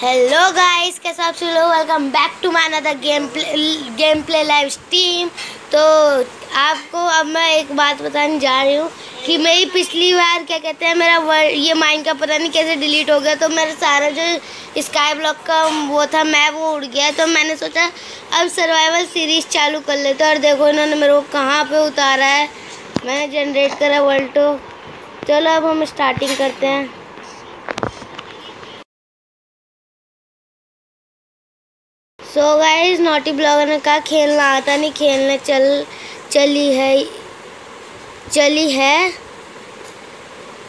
Hello guys कैसे आप सब लोग? Welcome back to my another game play game play live stream तो आपको अब मैं एक बात बताने जा रही हूँ कि मेरी पिछली बार क्या कहते हैं, मेरा ये माइंड का पता नहीं कैसे डिलीट हो गया। तो मेरा सारा जो स्काई ब्लॉक का वो था मैप वो उड़ गया। तो मैंने सोचा, अब सर्वाइवल सीरीज़ चालू कर लेते और देखो, इन्होंने मेरे को कहाँ पर उतारा है। मैंने जनरेट करा वर्ल्ड तो चलो, अब हम स्टार्टिंग करते हैं। सो गाइस नोटी ब्लॉगर ने कहा, खेलना आता नहीं, खेलने चल, चली है चली है।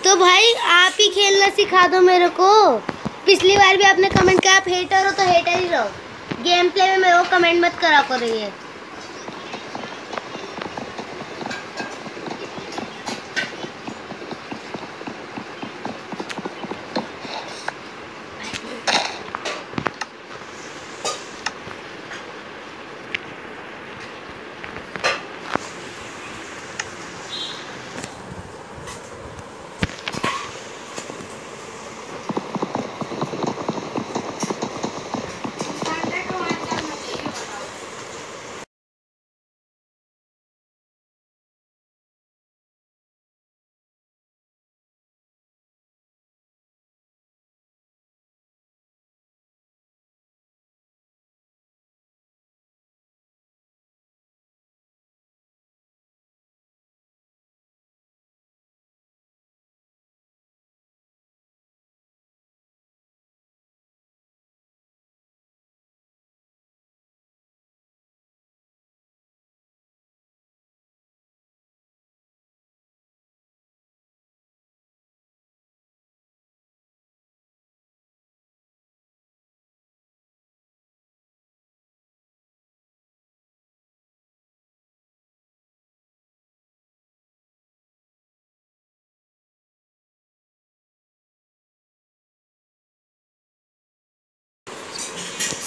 तो भाई, आप ही खेलना सिखा दो मेरे को। पिछली बार भी आपने कमेंट किया, आप हेटर हो तो हेटर ही रहो। गेम प्ले में मेरे को कमेंट मत करा करो ये।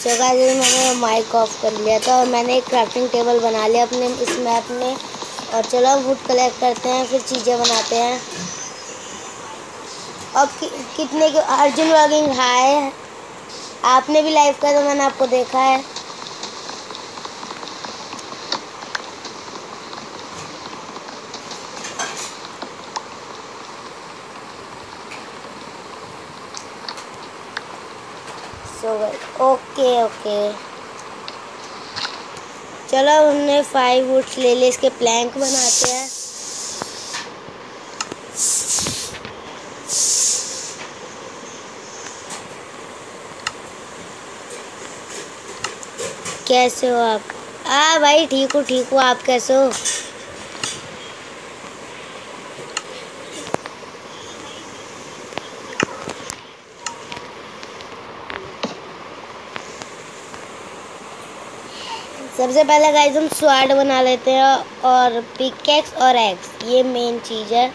सो गाइस मैंने माइक ऑफ़ कर लिया था और मैंने एक क्राफ्टिंग टेबल बना लिया अपने इस मैप में। और चलो वुड कलेक्ट करते हैं फिर चीज़ें बनाते हैं। और कि, कितने के अर्जुन वॉगिंग हाय आपने भी लाइव का तो मैंने आपको देखा है सो गए ओके ओके। चलो हमने फाइव वुड्स ले लिए, इसके प्लैंक बनाते हैं। कैसे हो आप? आ भाई, ठीक हो ठीक हो, आप कैसे हो? सबसे पहले गाइस हम स्वाड बना लेते हैं और पिकेक्स और एक्स ये मेन चीज़ है।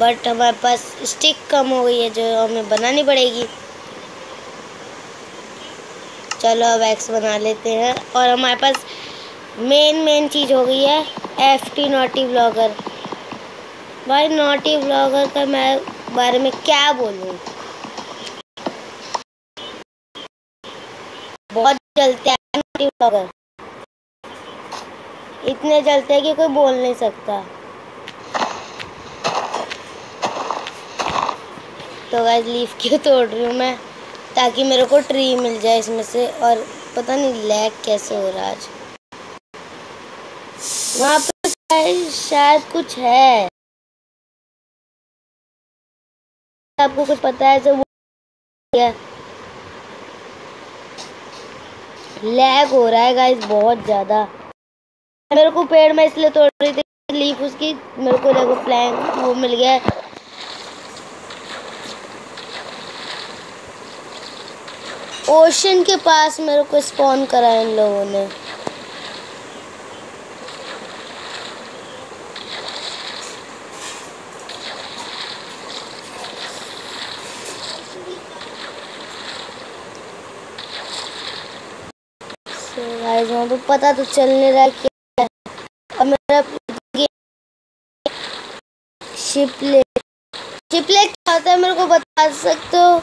बट हमारे पास स्टिक कम हो गई है, जो हमें बनानी पड़ेगी। चलो अब एक्स बना लेते हैं। और हमारे पास मेन मेन चीज़ हो गई है एफ़ टी नोटी ब्लॉगर भाई नोटी ब्लॉगर का मैं बारे में क्या बोलूँ? बहुत जलते हैं ब्लॉगर इतने जलते कि कोई बोल नहीं सकता। तो गाइस लीफ क्यों तोड़ रही हूँ मैं? ताकि मेरे को ट्री मिल जाए इसमें से, और पता नहीं लैग कैसे हो रहा आज। वहाँ पे शायद कुछ है। आपको कुछ पता है जो वो लैग हो रहा है गाइस बहुत ज़्यादा। मेरे को पेड़ में इसलिए तोड़ रही थी लीफ उसकी, मेरे को देखो प्लैंक वो मिल गया। ओशन के पास मेरे को स्पॉन करा इन लोगों ने। गाइस वहाँ तो पता तो चल नहीं रहा क्या अब मेरा शिपले शिपले क्या होता है मेरे को बता सकते हो?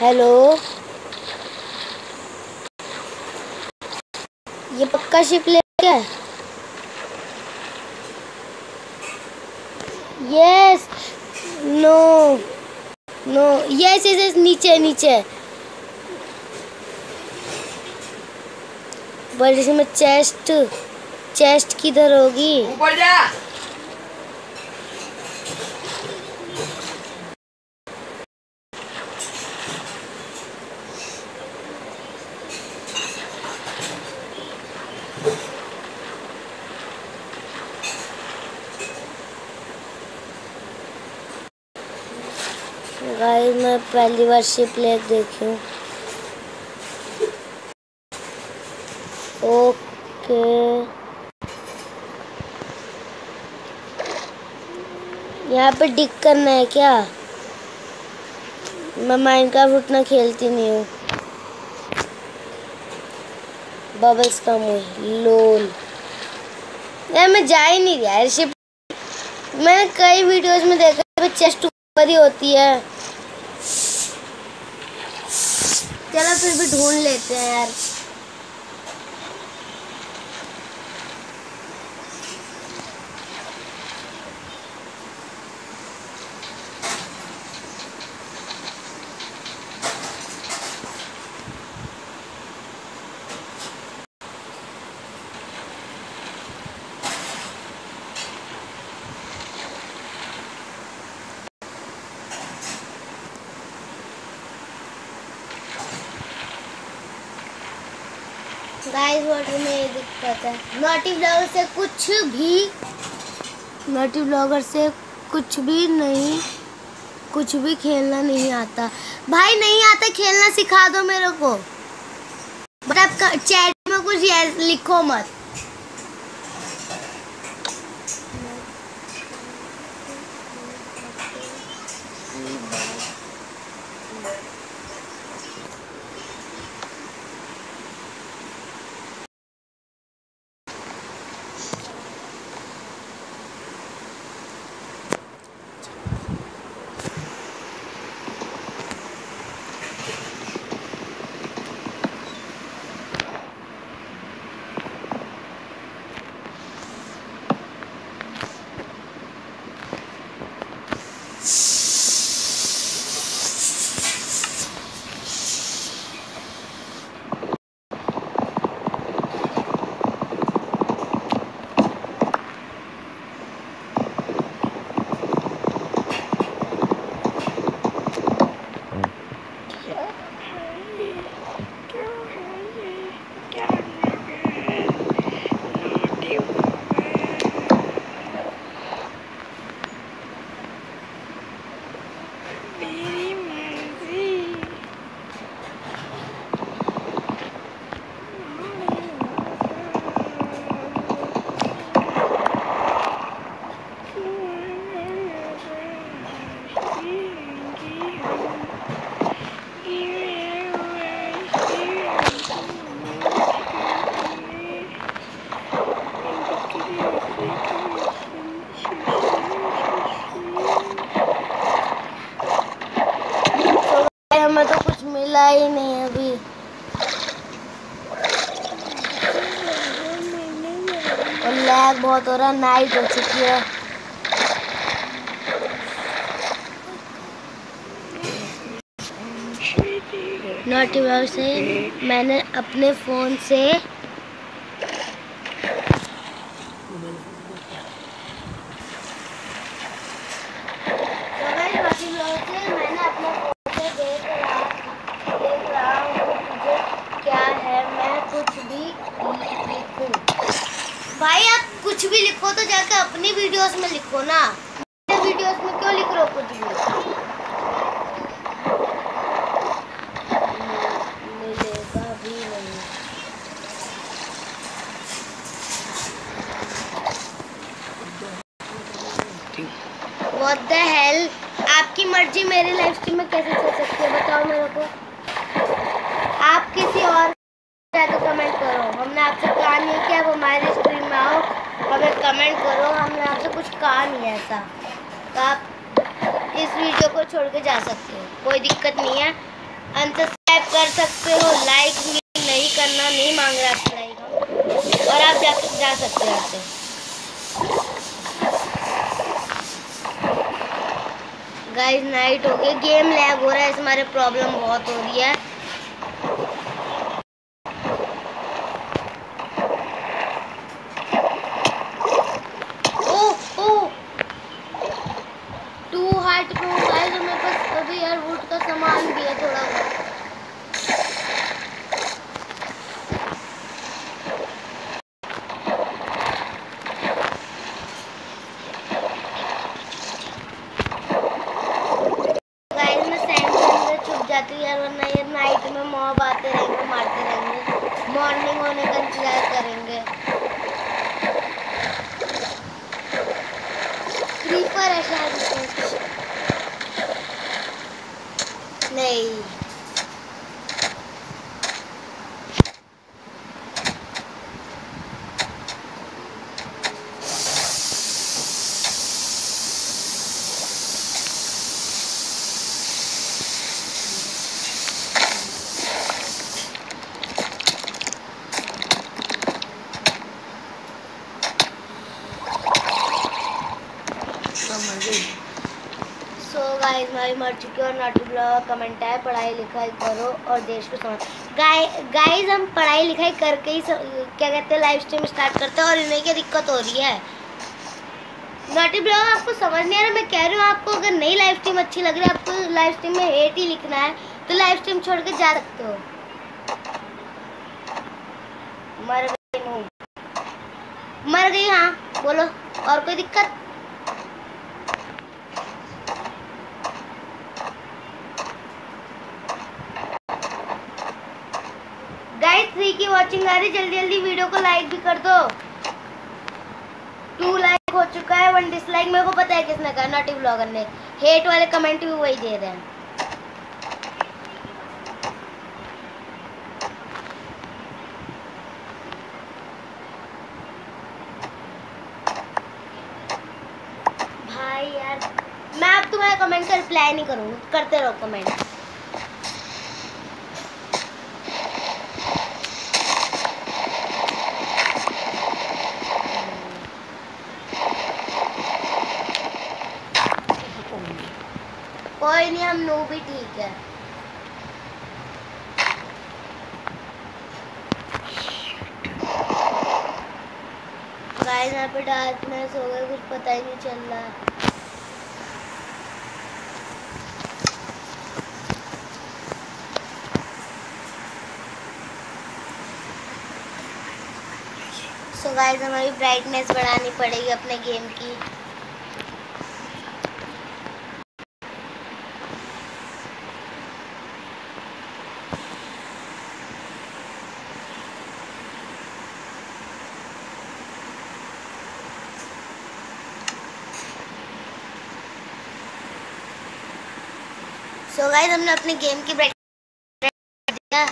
हेलो? ये पक्का शिप ले क्या है? Yes no no yes yes yes नीचे नीचे. बट इसमें चेस्ट चेस्ट किधर होगी? ऊपर जा गाइस मैं पहली बार शिप लेक देखी हूँ। ओके यहाँ पे डिक करना है क्या? मैं माइनक्राफ्ट उतना खेलती नहीं हूँ। बबल्स कम हुई लोल यार मैं जा ही नहीं रहा यार। शिप मैंने कई वीडियोस में देखा चेस्ट ऊपर ही होती है चलो फिर भी ढूंढ लेते हैं यार गाइस वाटर में दिक्कत है। नोटी ब्लॉगर से कुछ भी नोटी ब्लॉगर से कुछ भी नहीं, कुछ भी खेलना नहीं आता। भाई, नहीं आता, खेलना सिखा दो मेरे को। बट आप चैट में कुछ लिखो मत। लैग बहुत हो रहा नाइट हो चुकी है। नोटी से मैंने अपने फ़ोन से मैं मर चुकी और नाटू ब्लॉग कमेंट है, पढ़ाई लिखाई करो और देश को समझ। गाइस हम पढ़ाई लिखाई करके ही क्या कहते हैं लाइव स्ट्रीम स्टार्ट करते हैं और इन्हें क्या दिक्कत हो रही है? नाटी ब्लॉग आपको समझ नहीं आ रहा, मैं कह रही हूँ, आपको अगर नई लाइव स्ट्रीम अच्छी लग रही है, आपको लाइव स्ट्रीम में हेट ही लिखना है तो लाइव स्ट्रीम छोड़ के जा सकते हो। मर गई मर गई हाँ बोलो, और कोई दिक्कत थ्री रही जल्दी जल्दी वीडियो को लाइक भी कर दो। टू लाइक हो चुका है वन डिसलाइक मेरे को पता है किसने कहा नोटिव ब्लॉगर ने। हेट वाले कमेंट भी वही दे रहे हैं। भाई यार, मैं अब तुम्हारे कमेंट का रिप्लाई नहीं करूँगी, करते रहो कमेंट कोई नहीं हम नो भी ठीक है गाइस यहाँ पे डार्कनेस हो गया कुछ पता ही नहीं चल रहा है। सो गाइस हमारी ब्राइटनेस बढ़ानी पड़ेगी अपने गेम की। सो गाइस हमने अपने गेम की ब्रेक दिया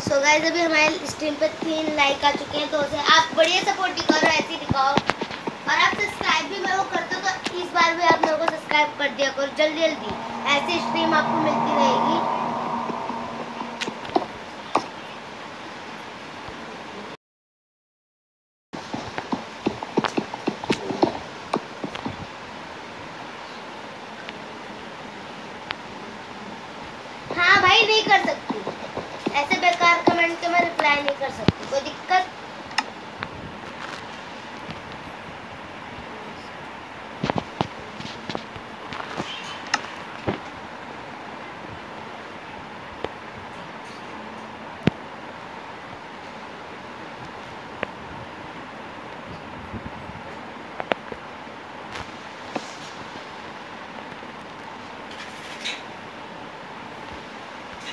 सो so गाइस अभी हमारे स्ट्रीम पे तीन लाइक आ चुके हैं तो उसे आप बढ़िया सपोर्ट भी करो, ऐसे दिखाओ। और आप सब्सक्राइब भी मेरे को करते तो इस बार भी आप लोगों को सब्सक्राइब कर दिया करो जल्दी जल्दी ऐसी स्ट्रीम आपको मिलती रहेगी हाँ भाई नहीं कर सकते ऐसे बेकार कमेंट के मैं रिप्लाई नहीं कर सकती कोई दिक्कत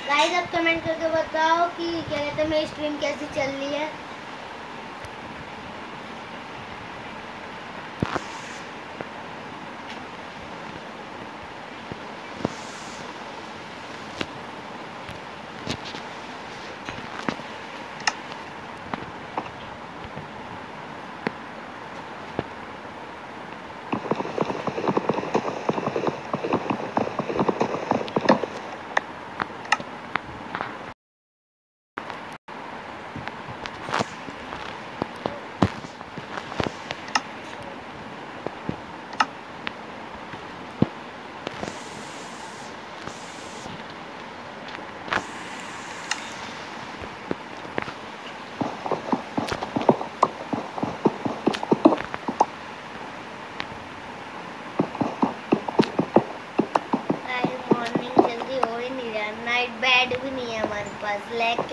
गाइस आप कमेंट करके बताओ कि क्या कहते हैं मेरी स्ट्रीम कैसी चल रही है। पास लैग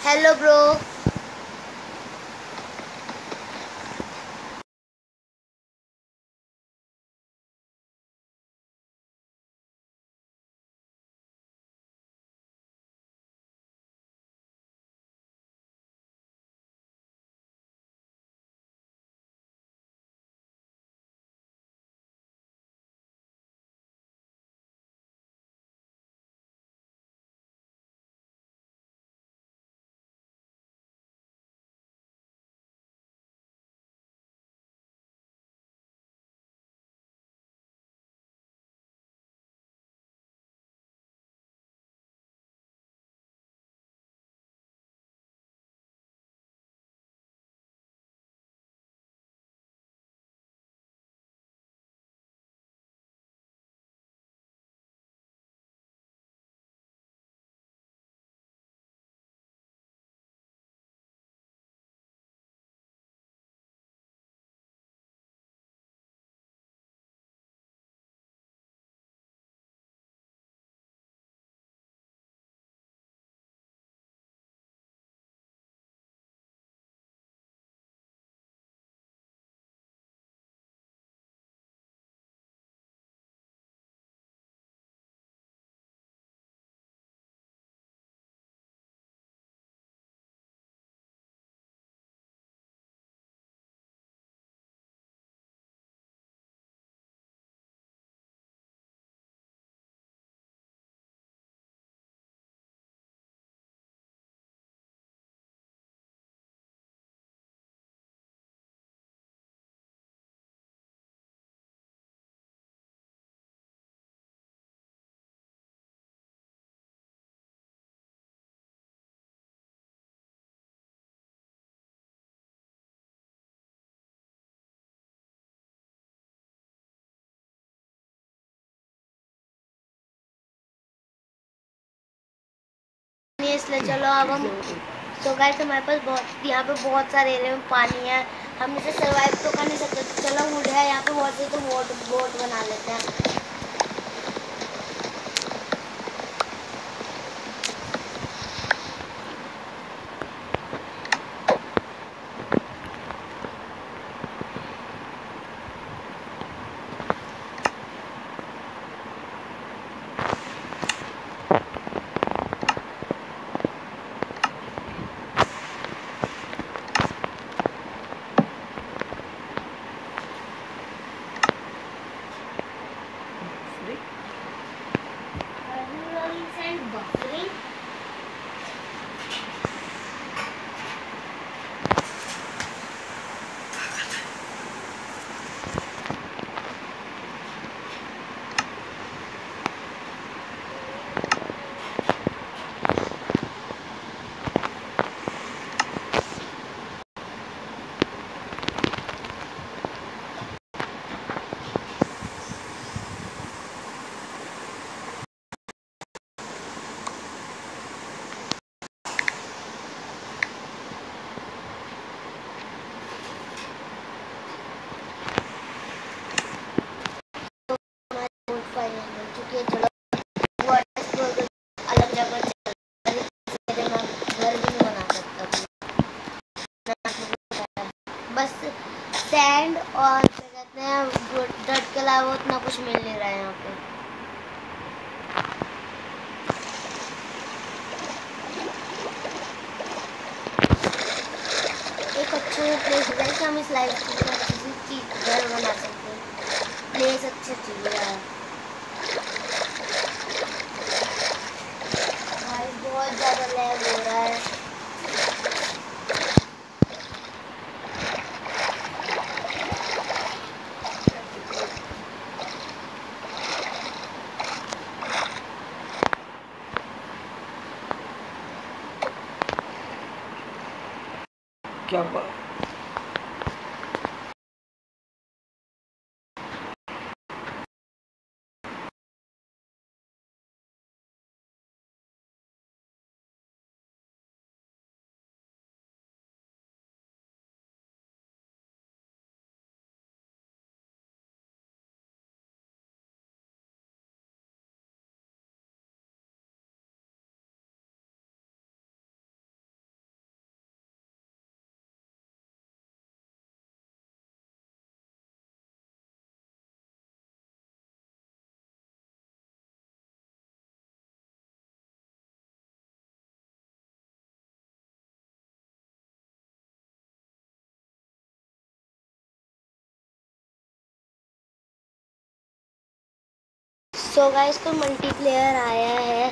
हेलो ब्रो इसलिए चलो अब हम सो गाइस हमारे पास बहुत, यहाँ पे बहुत सारे एरिया में पानी है। हम इसे सर्वाइव तो कर नहीं सकते। तो चलो है यहाँ पे बहुत से तो बोट बोट बना लेते हैं। इसके अलावा उतना कुछ मिल नहीं रहा है यहाँ पे। एक अच्छे प्लेस है कि हम इस लाइफ किसी चीज़, घर बना सकते हैं। प्लेस अच्छी चीज़ है। भाई, बहुत ज़्यादा लैग हो रहा है। क्या बात सो गाइस कोई मल्टीप्लेयर आया है।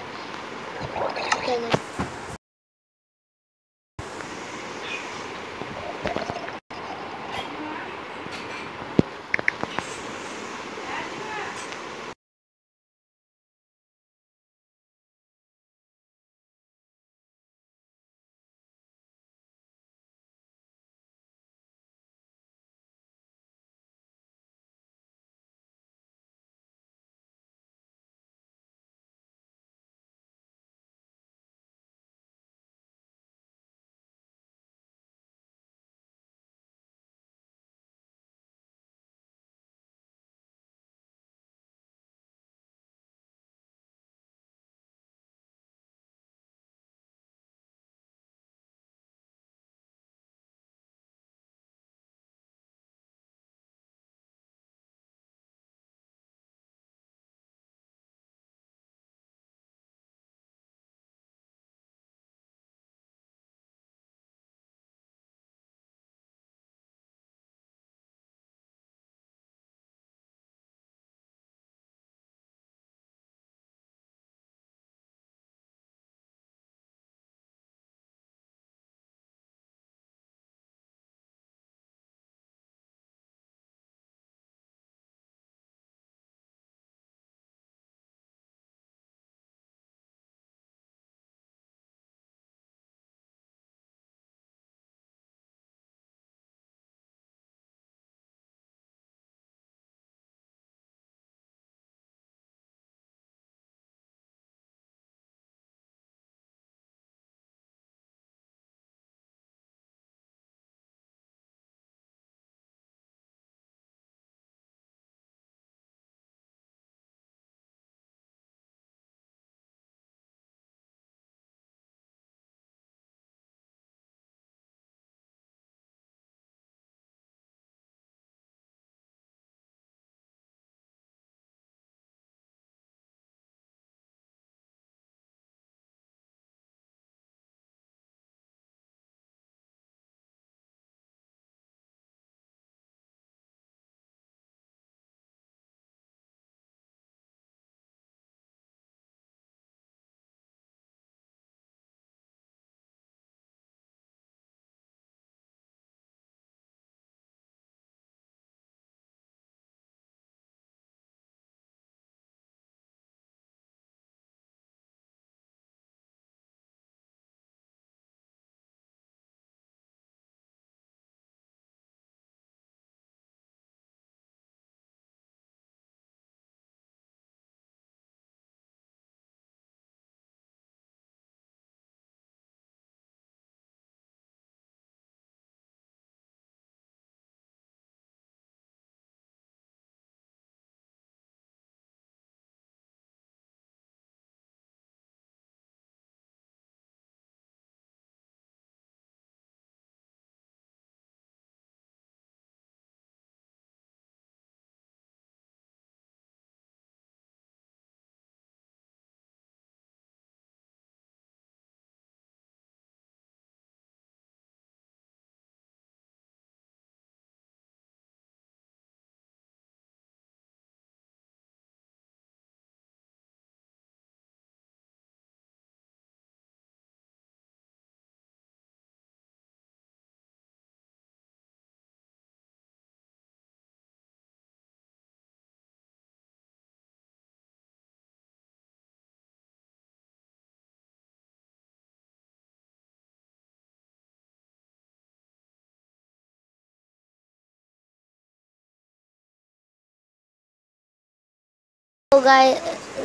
सो गाय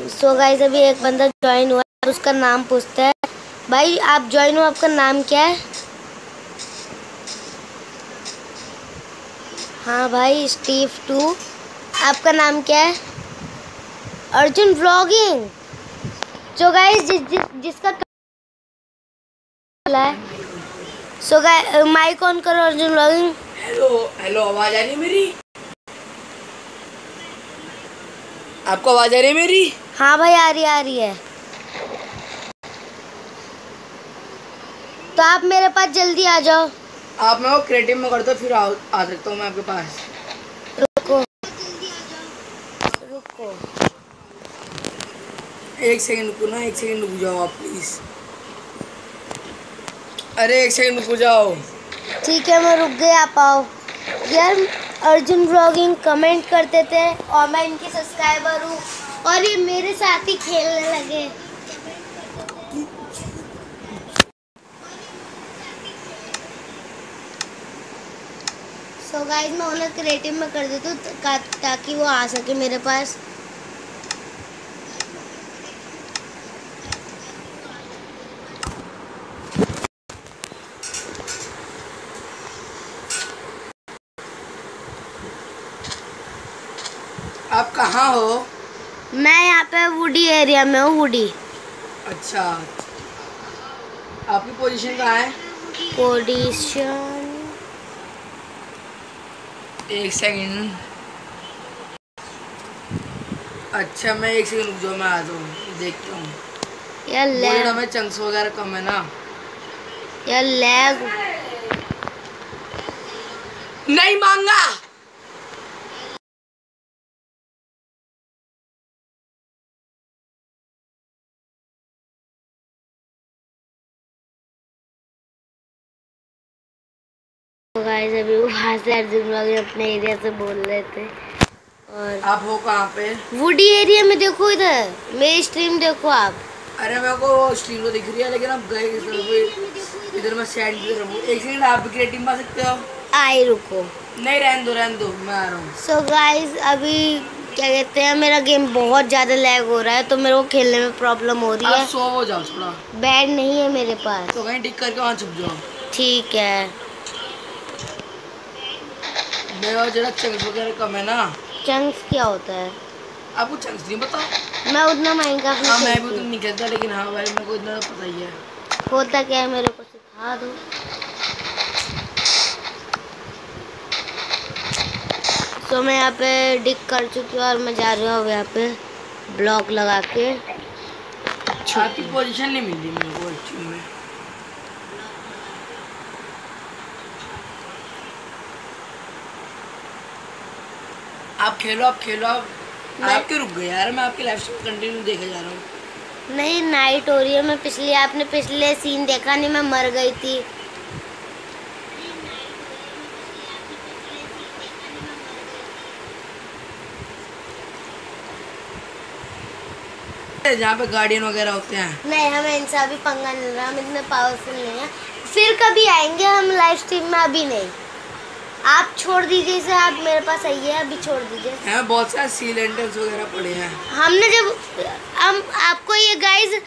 सो गाइस अभी एक बंदा ज्वाइन हुआ है उसका नाम पूछता है। भाई, आप ज्वाइन हो, आपका नाम क्या है? हाँ भाई स्टीव टू आपका नाम क्या है? अर्जुन व्लॉगिंग जो गाइस जिस जिस, जिसका है। सो गाय माइक ऑन करो, अर्जुन व्लॉगिंग हेलो हेलो आवाज़ आ रही मेरी? आपको आवाज़ आ रही है मेरी? हाँ भाई आ रही आ रही है। तो आप मेरे पास जल्दी आ जाओ। आप मैं वो क्रिएटिव में करता फिर आ, आ सकता हूँ मैं आपके पास। रुको। रुको। एक सेकंड रुको ना एक सेकंड रुक जाओ आप प्लीज़ अरे एक सेकंड रुको जाओ। ठीक है मैं रुक गया आप आओ यार, अर्जुन ब्लॉगिंग कमेंट करते थे और मैं इनकी सब्सक्राइबर हूँ और ये मेरे साथ ही खेलने लगे सो गाइस मैं उन्हें क्रिएटिव में कर देती हूँ ताकि वो आ सके मेरे पास आप कहाँ हो? मैं यहाँ पे वुडी एरिया में हूँ वुडी अच्छा। आपकी पोजीशन कहाँ है? पोजिशन एक सेकंड अच्छा मैं एक सेकंड रुक जाओ मैं आता हूँ देखता हूँ। या बोले लैग मैं चंक्स वगैरह कम है ना? या लैग नहीं मांगा! गाइस अभी वहाँ से अर्जुन लोग अपने एरिया से बोल रहे थे। और आप हो कहाँ पे? वुडी एरिया में देखो इधर। मेरी स्ट्रीम देखो आप। अरे मेरे को स्ट्रीम तो दिख रही है लेकिन आप गए किस तरफ़ इधर मैं सैंड की तरफ़ हूँ एक सेकंड आप भी क्रिएटिव आ सकते हो? आई रुको। नहीं रहने दो रहने दो मैं आ रहा हूँ। सो गाइस अभी क्या कहते हैं मेरा गेम बहुत ज़्यादा लैग हो रहा है तो मेरे को खेलने में प्रॉब्लम हो रही है। सो हो जाओ थोड़ा। बैड नहीं है मेरे पास। तो कहीं टिक करके वहाँ छुप जाओ। ठीक है। मेरा जरा चंक्स वगैरह कम है ना। चंक्स क्या होता है? आपको चंक्स नहीं पता मैं उतना माइनक्राफ्ट हाँ नहीं मैं भी उतना नहीं खेलता लेकिन हाँ भाई मेरे को इतना पता ही है। होता क्या है मेरे को सिखा दो। तो मैं यहाँ पे डिग कर चुकी हूँ और मैं जा रही हूँ यहाँ पे ब्लॉक लगा के। आपकी पोजीशन नहीं मिली मेरे को आप खेलो आप खेलो आप मैं- आप क्यों रुक गए यार मैं आपकी लाइफ स्टाइल कंटिन्यू देखे जा रहा हूँ। नहीं नाइट हो रही है मैं पिछले आपने पिछले सीन देखा नहीं मैं मर गई थी। जहाँ पे गार्डियन वगैरह होते हैं। नहीं हमें इनसे अभी पंगा नहीं रहा हम इतने पावरफुल नहीं है। फिर कभी आएँगे हम लाइव स्ट्रीम में? अभी नहीं। आप छोड़ दीजिए इसे आप मेरे पास आइए अभी छोड़ दीजिए। यहाँ बहुत सारे सीलेंटर्स वगैरह पड़े हैं। हमने जब हम आपको ये गाइस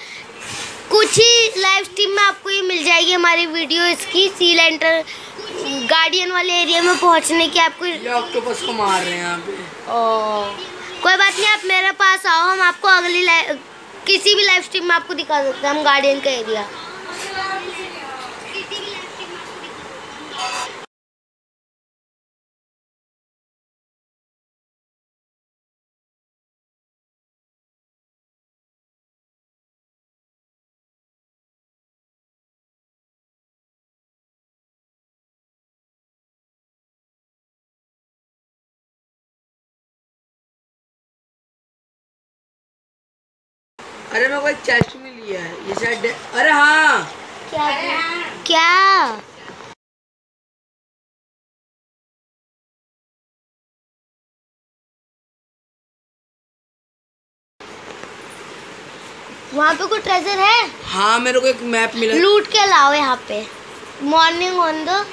कुछ ही लाइव स्ट्रीम में आपको ये मिल जाएगी हमारी वीडियो इसकी सी लेंटर गार्डियन वाले एरिया में पहुँचने की आपको ये ऑक्टोपस को मार रहे हैं यहाँ पे। ओ, कोई बात नहीं आप मेरे पास आओ हम आपको अगली किसी भी लाइव स्ट्रीम में आपको दिखा सकते हैं हम गार्डियन का एरिया अरे मेरे को एक चेस्ट मिली है। ये शायद अरे हाँ। क्या? अरे हाँ। क्या? वहाँ पे कोई ट्रेजर है? हाँ मेरे को एक मैप मिला। लूट के लाओ यहाँ पे। मॉर्निंग ऑन द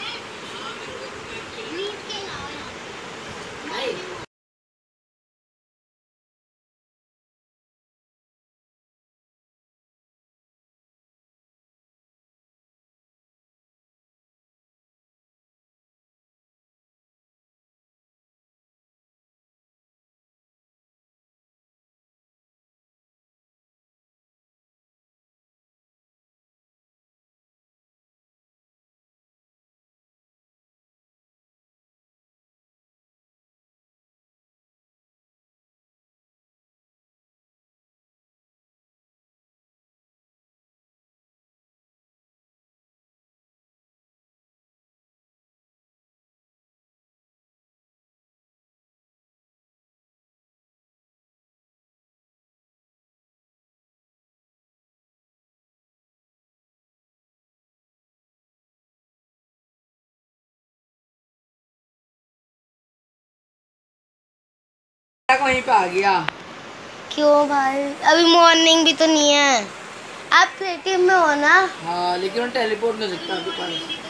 वहीं पे आ गया। क्यों भाई? अभी मॉर्निंग भी तो नहीं है। आप क्रिएटिव में हो ना? हाँ लेकिन वो टेलीपोर्ट नहीं सकता आपके पास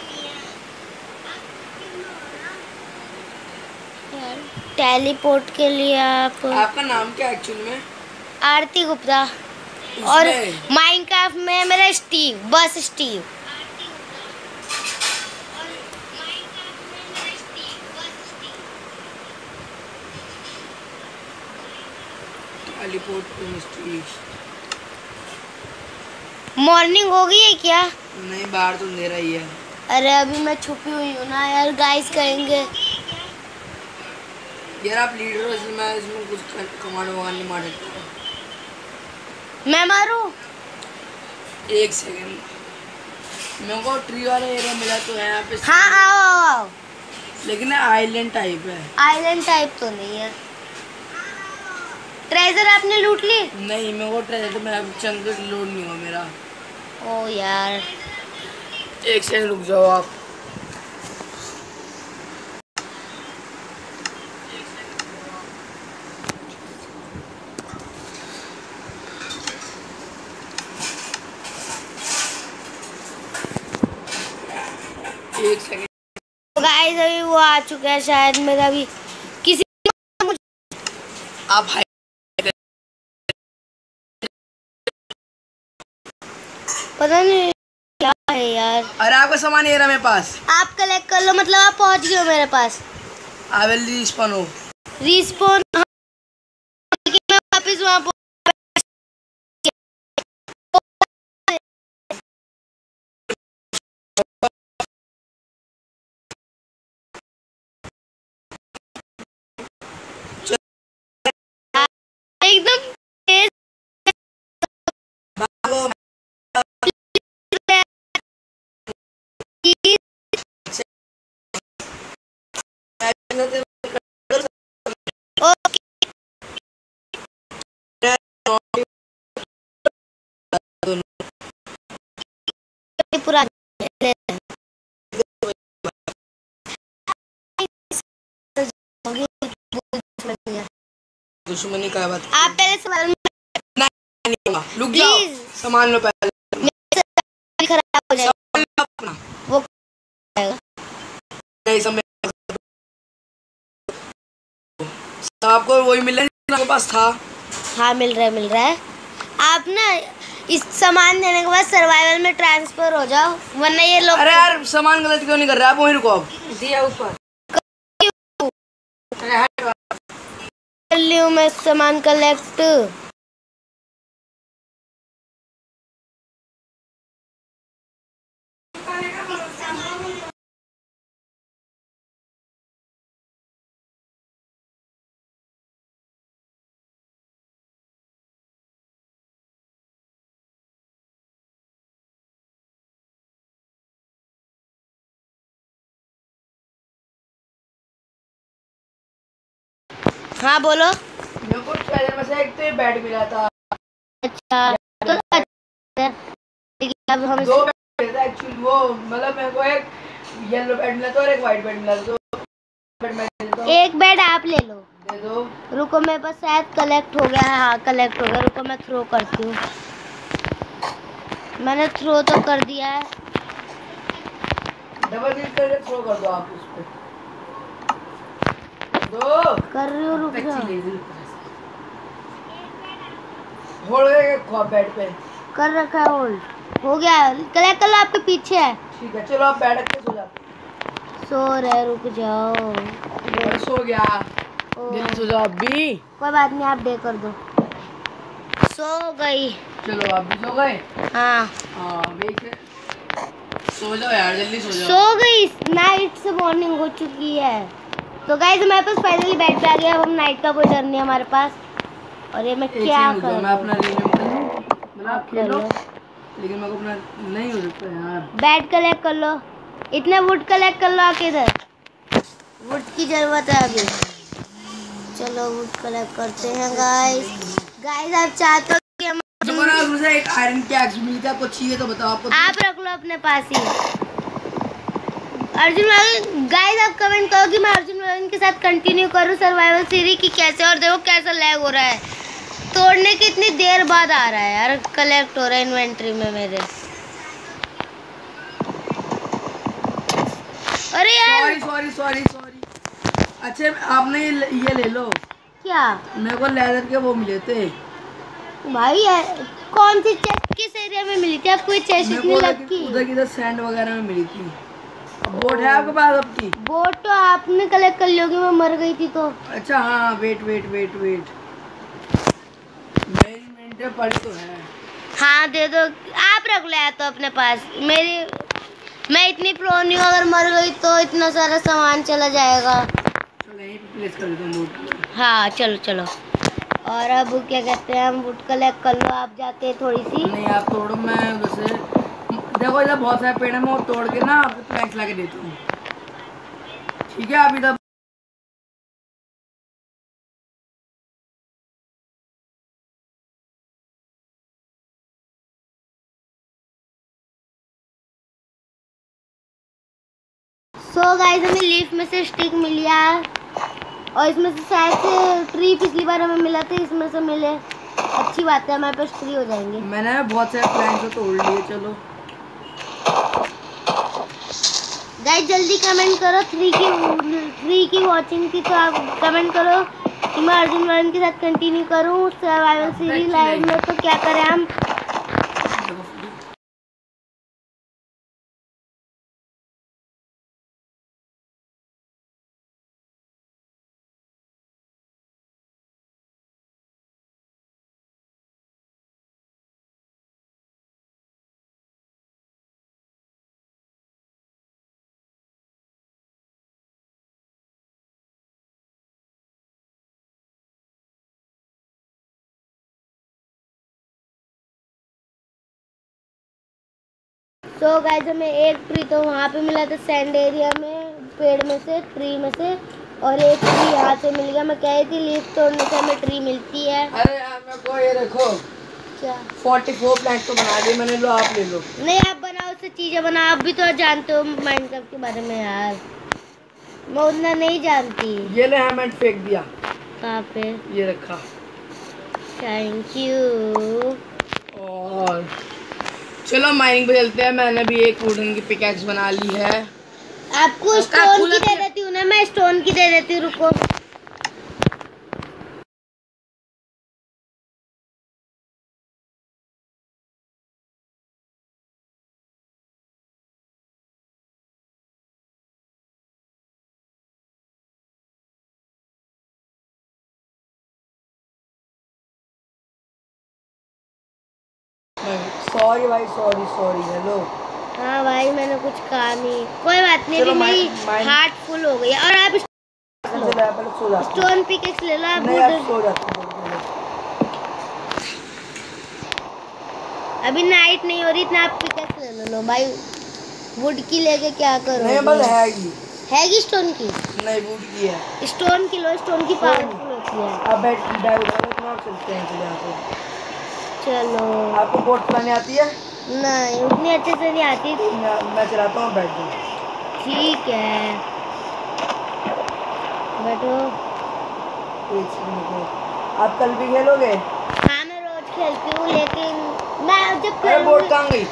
टेलीपोर्ट के लिए आप आपका नाम क्या एक्चुअल में? आरती गुप्ता। और माइनक्राफ्ट में मेरा स्टीव बस स्टीव मिस्ट्री मॉर्निंग हो गई है क्या? नहीं बाहर तो अंधेरा ही है। अरे अभी मैं छुपी हुई हूँ ना यार गाइस कहेंगे। यार आप लीडर हो इसलिए मैं इसमें कुछ कमांड वमांड नहीं मार सकता। मैं मारू? एक सेकंड मेरे को ट्री वाला एरिया मिला तो है यहाँ पे हाँ आओ आओ आओ। लेकिन आइलैंड टाइप है। आइलैंड टाइप तो नहीं है। ट्रेजर आपने लूट ली? नहीं मैं वो ट्रेजर तो मैं अब चंग लोड नहीं हुआ मेरा। ओ यार। एक सेकंड रुक जाओ आप। एक सेकंड गाइस अभी वो आ चुका है शायद मेरा भी। किसी आप पता नहीं क्या है यार। अरे आपका सामान ये रहा मेरे पास। आप कलेक्ट कर लो मतलब आप पहुँच गए हो मेरे पास। आई विल रिस्पॉन हो। रिस्पॉन मैं वापस वहाँ पूरा दुश्मनी का बात आप पहले सवाल में नहीं होगा। रुक जाओ लो पहले खराब हो जाएगा सामान लो अपना वो जाएगा नहीं समय सब आपको वही मिल रहा है आपके पास था? हाँ मिल रहा है मिल रहा है। आप ना इस सामान देने के बाद सर्वाइवल में ट्रांसफ़र हो जाओ वरना ये लोग अरे यार सामान गलत क्यों नहीं कर रहे? आप वहीं रुको अब। दिया ऊपर। कर लियो हूँ। मैं सामान कलेक्ट हाँ बोलो। में से एक तो ये बैट मिला था। अच्छा तो अच्छा। अब हम दो बैट मिले थे एक्चुअली वो मतलब मेरे को एक येलो बैट मिला था और एक वाइट बैट मिला था तो एक बेड आप ले लो। दे दो। रुको मैं बस शायद कलेक्ट हो गया है हाँ कलेक्ट हो गया। रुको मैं थ्रो करती हूँ। मैंने थ्रो तो कर दिया है। डबल करके थ्रो कर दो आप उस कर रही हूँ रुक जाओ। होल्ड बैट पे। कर रखा है होल्ड हो गया। कलेक्ट कर लो आपके पीछे है। ठीक है चलो आप बैठ के सो जाओ। सो रहे रुक जाओ। सो गया। जल्दी सो जाओ अभी। कोई बात नहीं आप डे कर दो। सो गई। चलो आप भी सो गए? हाँ। हाँ सो। जाओ यार जल्दी सो जाओ। सो गई। नाइट से मॉर्निंग हो चुकी है। तो गाइस हमारे पास फाइनली बेड पे आ गया अब हम नाइट का कोई डर नहीं है हमारे पास। और ये मैं क्या कर? मैं अपना कर मतलब खेलो लेकिन मेरे को अपना नहीं हो सकता यार। बेड कलेक्ट कर लो। इतने वुड कलेक्ट कर लो आके इधर। वुड की ज़रूरत है अभी। चलो वुड कलेक्ट करते हैं गाइस गाइस आप चाहते हो कि हम देखो ना मुझे एक आयरन की एक्स मिली थी आपको चाहिए तो बताओ आपको आप रख लो अपने पास ही। अर्जुन वागन गाइस आप कमेंट करो कि मैं अर्जुन वागन के साथ कंटिन्यू करूँ सर्वाइवल सीरीज़ की कैसे? और देखो कैसा लैग हो रहा है। तोड़ने की इतनी देर बाद आ रहा है यार। कलेक्ट हो रहा है इन्वेंट्री में मेरे। अरे यार! सॉरी सॉरी सॉरी सॉरी अच्छा आपने ये ले लो क्या? मेरे को लेदर के वो मिले थे। भाई यार कौन सी चेस्ट किस एरिया में मिली थी? आपको ये चेस्ट इतनी लग उधर- की उधर किधर सैंड वगैरह में मिली थी। बोट है आपके पास आपकी बोट तो आपने कलेक्ट कर लियोगी मैं मर गई थी तो। अच्छा हाँ वेट वेट वेट वेट मेरी मिनटें पड़ी तो है। हाँ दे दो। आप रख ले तो अपने पास। मेरी मैं इतनी प्रो नहीं हूँ अगर मर गई तो इतना सारा सामान चला जाएगा। चलो हूँ बोट हाँ चलो चलो। और अब क्या कहते हैं हम वुड कलेक्ट कर लो आप जाके थोड़ी सी। नहीं आप तोड़ो मैं वैसे देखो इधर बहुत सारे पेड़ हैं मैं तोड़ के ना आपको प्लैंक्स ला के देता हूँ। ठीक है आप इधर सो गाइस हमें लीफ में से स्टिक मिल गया। और इसमें से शायद ट्री पिछली बार हमें मिला था इसमें से मिले। अच्छी बात है हमारे पास ट्री हो जाएँगे। मैंने बहुत सारे प्लैंक्स तो तोड़ लिए चलो। गाइस जल्दी कमेंट करो. थ्री की थ्री की वॉचिंग की तो आप कमेंट करो. कि मैं अर्जुन वर्न के साथ कंटिन्यू करूँ. सर्वाइवल सीरीज़ लाइव में तो क्या करें हम? तो गाइस हमें एक ट्री तो वहाँ पे मिला था सैंड एरिया में पेड़ में से ट्री में से और एक ट्री यहाँ से मिल गया। मैं कह रही थी लीफ तोड़ने से हमें ट्री मिलती है। अरे यार मेरे को ये रखो क्या? 44 प्लैंक्स तो बना लिए मैंने लो आप ले लो। नहीं आप बनाओ उससे चीज़ें बनाओ आप भी तो जानते हो माइनक्राफ्ट के बारे में यार। मैं उतना नहीं जानती। ये ले हैमंड फेंक दिया। कहाँ पे? ये रखा। थैंक यू और चलो माइनिंग पे चलते हैं। मैंने भी एक वुडन की पिकैक्स बना ली है। आपको स्टोन की दे देती हूँ ना मैं स्टोन की दे देती हूँ रुको। सॉरी भाई सॉरी सॉरी हेलो हाँ भाई मैंने कुछ कहा नहीं कोई बात नहीं अभी मेरी हार्ट फुल हो गई है और आप हैं। स्टोन पिकेक्स ले लो आप हैं। अभी नाइट नहीं हो रही इतना आप पिकेक्स ले लो लो भाई वुड की लेके क्या करो नहीं बस है ही हैगी स्टोन की नहीं वुड की है स्टोन की लो स्टोन की पावरफुल होती है अब बैठ डाइव उठाओ और चलते हैं यहाँ से चलो। आपको बोट चलाने आती है? नहीं उतनी अच्छे से नहीं आती। मैं मैं चलाता हूँ बैठ जाओ। ठीक है। बैठो। आप कल भी खेलोगे? हाँ मैं रोज खेलती हूँ लेकिन मैं जब अरे बोट कहाँ गई?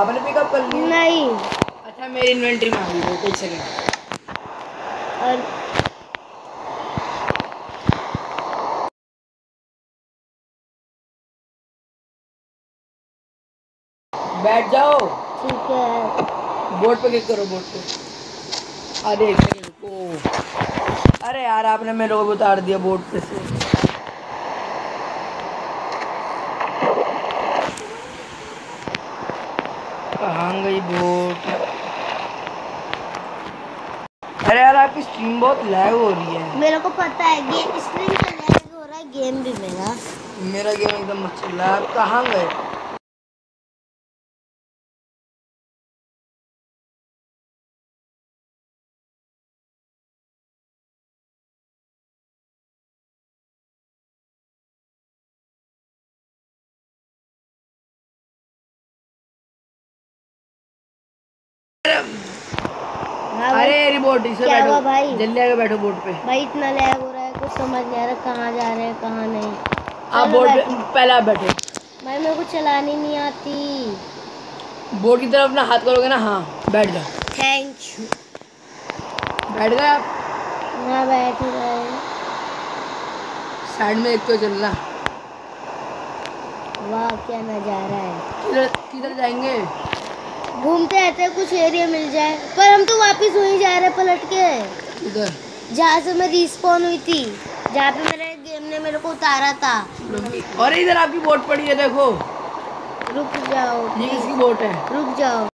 आपने पिकअप कर ली नहीं। अच्छा मेरी इन्वेंट्री में आ गई एक सेकंड और बैठ जाओ। ठीक है। बोट पे क्लिक करो बोट पे। अरे रुको अरे यार आपने मेरे को उतार दिया बोट पे से। कहाँ गई बोट? अरे यार आपकी स्ट्रीम बहुत लैग हो रही है। मेरे को पता है गेम स्ट्रीम का लैग हो रहा है गेम भी मेरा। मेरा गेम एकदम है आप कहाँ गए? क्या हुआ बैठो भाई? जल्दी आके बैठो बोर्ड पे। भाई इतना लैग हो रहा है कुछ समझ नहीं आ रहा कहाँ जा रहे हैं कहाँ नहीं। आप बोर्ड पे बैठो। पहले बैठो। भाई मेरे को चलानी नहीं आती। बोर्ड की तरफ़ अपना हाथ करोगे ना हाँ बैठ जाओ। थैंक यू बैठ गए आप? बैठ ही रहे हैं। साइड में एक तो चलना। वाह क्या नज़ारा है। किधर किधर जाएँगे? घूमते रहते हैं कुछ एरिया मिल जाए। पर हम तो वापस वहीं जा रहे पलट के। जहाँ से मैं रिस्पॉन हुई थी जहाँ पे मेरे गेम ने मेरे को उतारा था। और इधर आपकी बोट पड़ी है देखो। रुक जाओ ये किसकी बोट है? रुक जाओ।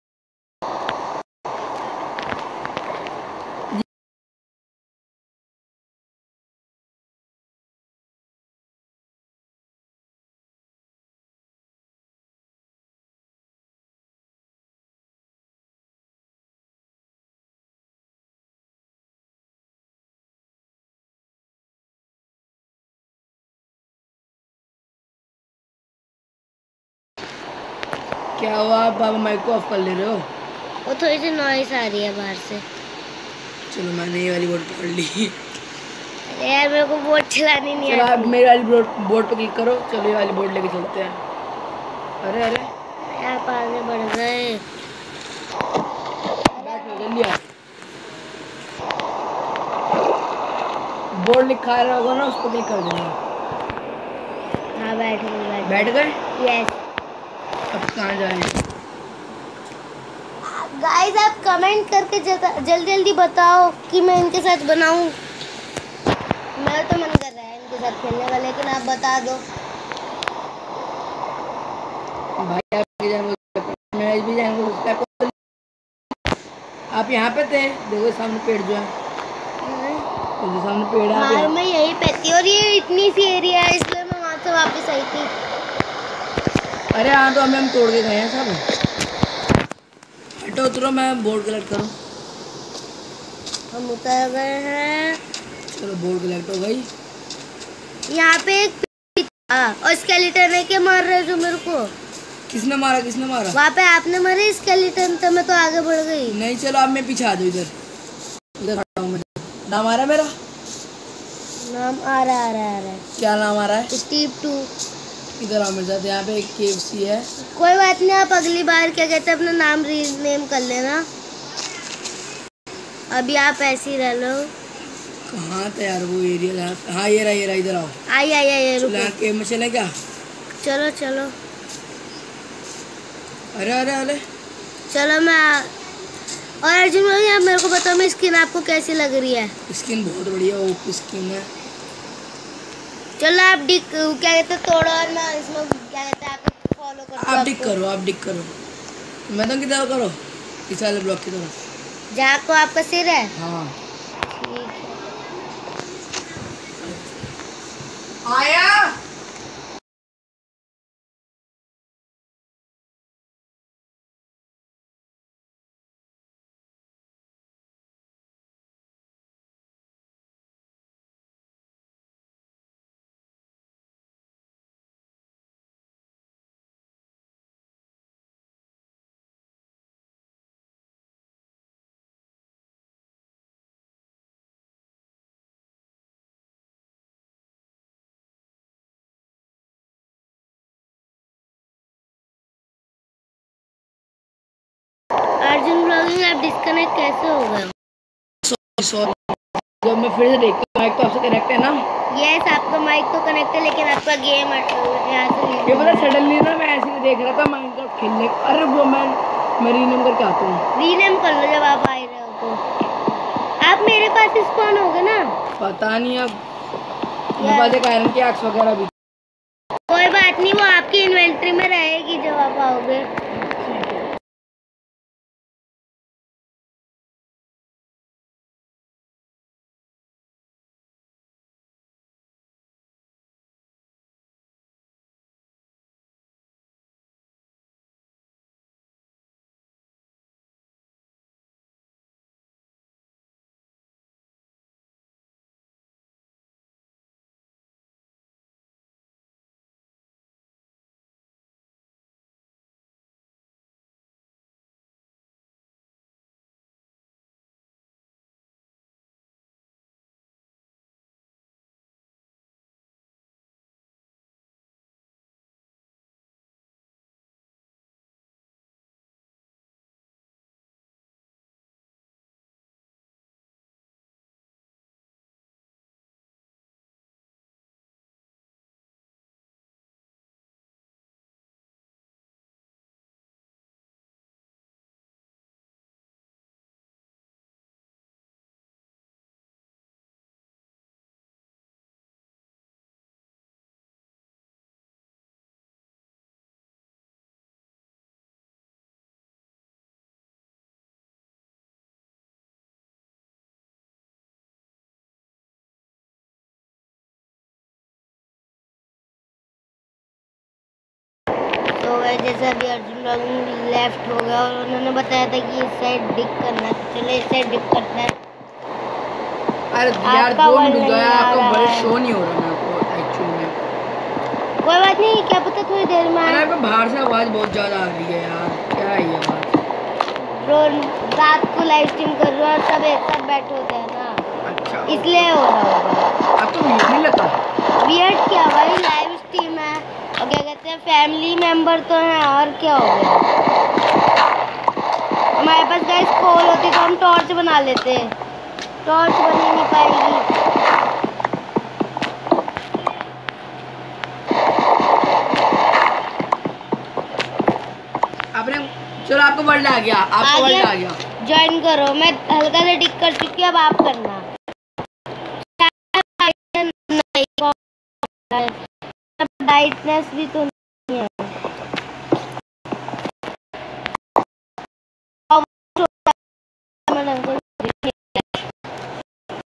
क्या हुआ? आप बाबा माइक को ऑफ़ कर ले रहे हो? वो थोड़ी सी नॉइस आ रही है बाहर से। चलो मैंने ये वाली बोट पकड़ ली। अरे यार मेरे को बोट चलानी नहीं चलो आप मेरी वाली बोट बोट पे क्लिक करो। चलो ये वाली बोट लेके चलते हैं। अरे अरे। आप आगे बढ़ गए। बोर्ड लिखा रहा होगा ना उस पर क्लिक कर देना। हाँ बैठ गए बैठ गए। यस अब कहाँ जाए गाइस आप कमेंट करके जल्दी जल्दी बताओ कि मैं इनके साथ बनाऊँ। मेरा तो मन कर रहा है इनके साथ खेलने का लेकिन आप बता दो। भाई आप भी जाएँगे मैच भी जाएँगे उसका आप यहाँ पे थे? देखो सामने पेड़ जो है। जो सामने पेड़ है हाँ मैं यही पे थी और ये इतनी सी एरिया है इसलिए मैं वहाँ से वापस आई थी। अरे हाँ तो हमें हम तोड़ के गए हैं सब। हटो उतरो मैं बोर्ड कलेक्ट करूँ। हम उतर गए हैं। चलो बोर्ड कलेक्ट हो गई। यहाँ पे एक और स्केलेटन है के मार रहे जो मेरे को। किसने मारा किसने मारा? वहाँ पे आपने मारे स्केलेटन तो मैं तो आगे बढ़ गई। नहीं चलो आप मैं पीछे आ जाओ इधर। इधर हूँ नाम आ रहा है मेरा? नाम आ रहा आ रहा आ रहा क्या नाम आ रहा है है? Steve too. इधर आओ मेरे साथ यहाँ पे एक के है। कोई बात नहीं आप अगली बार क्या कहते हैं अपना नाम रीनेम कर लेना। अभी आप ऐसे ही रह लो। कहाँ था यार वो एरिया हाँ ये रहा ये रहा इधर आओ। आई आई आई चलो रुको के में चले क्या? चलो चलो। अरे अरे अरे। चलो मैं और अर्जुन भाई आप मेरे को बताओ मेरी स्किन आपको कैसी लग रही है? स्किन बहुत बढ़िया ओपी स्किन है। चलो आप डिक क्या कहते हैं तोड़ो और मैं इसमें क्या कहते हैं आपको फॉलो करता आप डिक करो आप डिक करो। मैं तो किधर करो इस वाले ब्लॉक की तरफ़। जहाँ को आपका सिर है? हाँ। ठीक है। आया? अर्जुन ब्लॉगिंग आप डिस्कनेक्ट कैसे हो गए सॉरी जब मैं फिर से देखता हूँ माइक तो आपसे कनेक्ट है ना? यस आपका माइक तो कनेक्ट है लेकिन आपका गेम यहाँ से ये पता सडनली ना मैं ऐसे ही देख रहा था माइनक्राफ्ट खेलने अरे वो मैं मैं रीनेम करके आता हूँ। रीनेम कर लो जब आप आए रहे हो तो। आप मेरे पास स्पॉन हो गए ना? पता नहीं अब। मेरे पास एक आयरन की एक्स वगैरह भी कोई बात नहीं वो आपकी इन्वेंट्री में रहेगी जब आप आओगे। गए जैसे अभी अर्जुन रंग लेफ़्ट हो गया और उन्होंने बताया था कि इस साइड डिक करना है। तो चलो इस साइड डिक करते हैं। अरे यार गया आपका शो नहीं रहा एक्चुअल में। कोई बात नहीं क्या पता थोड़ी देर में अरे बाहर से आवाज़ बहुत ज़्यादा आ रही है यार क्या है ये आवाज़ ब्रो रात को लाइव स्ट्रीम कर रहे हो सब एक साथ बैठे होते हैं ना। अच्छा। इसलिए हो रहा होगा। आपको वीडियो नहीं लगता वियर्ड क्या भाई लाइव स्ट्रीम है। और क्या कहते हैं फैमिली मेंबर तो हैं और क्या हो गया? हमारे पास गाइस कॉल होती तो हम टॉर्च बना लेते। टॉर्च बन ही नहीं पाएगी। आपने चलो आपको वर्ड आ गया आपको गया? आ गया। ज्वाइन करो मैं हल्का सा टिक कर चुकी हूँ अब आप करना। ब्राइटनेस भी तो नहीं है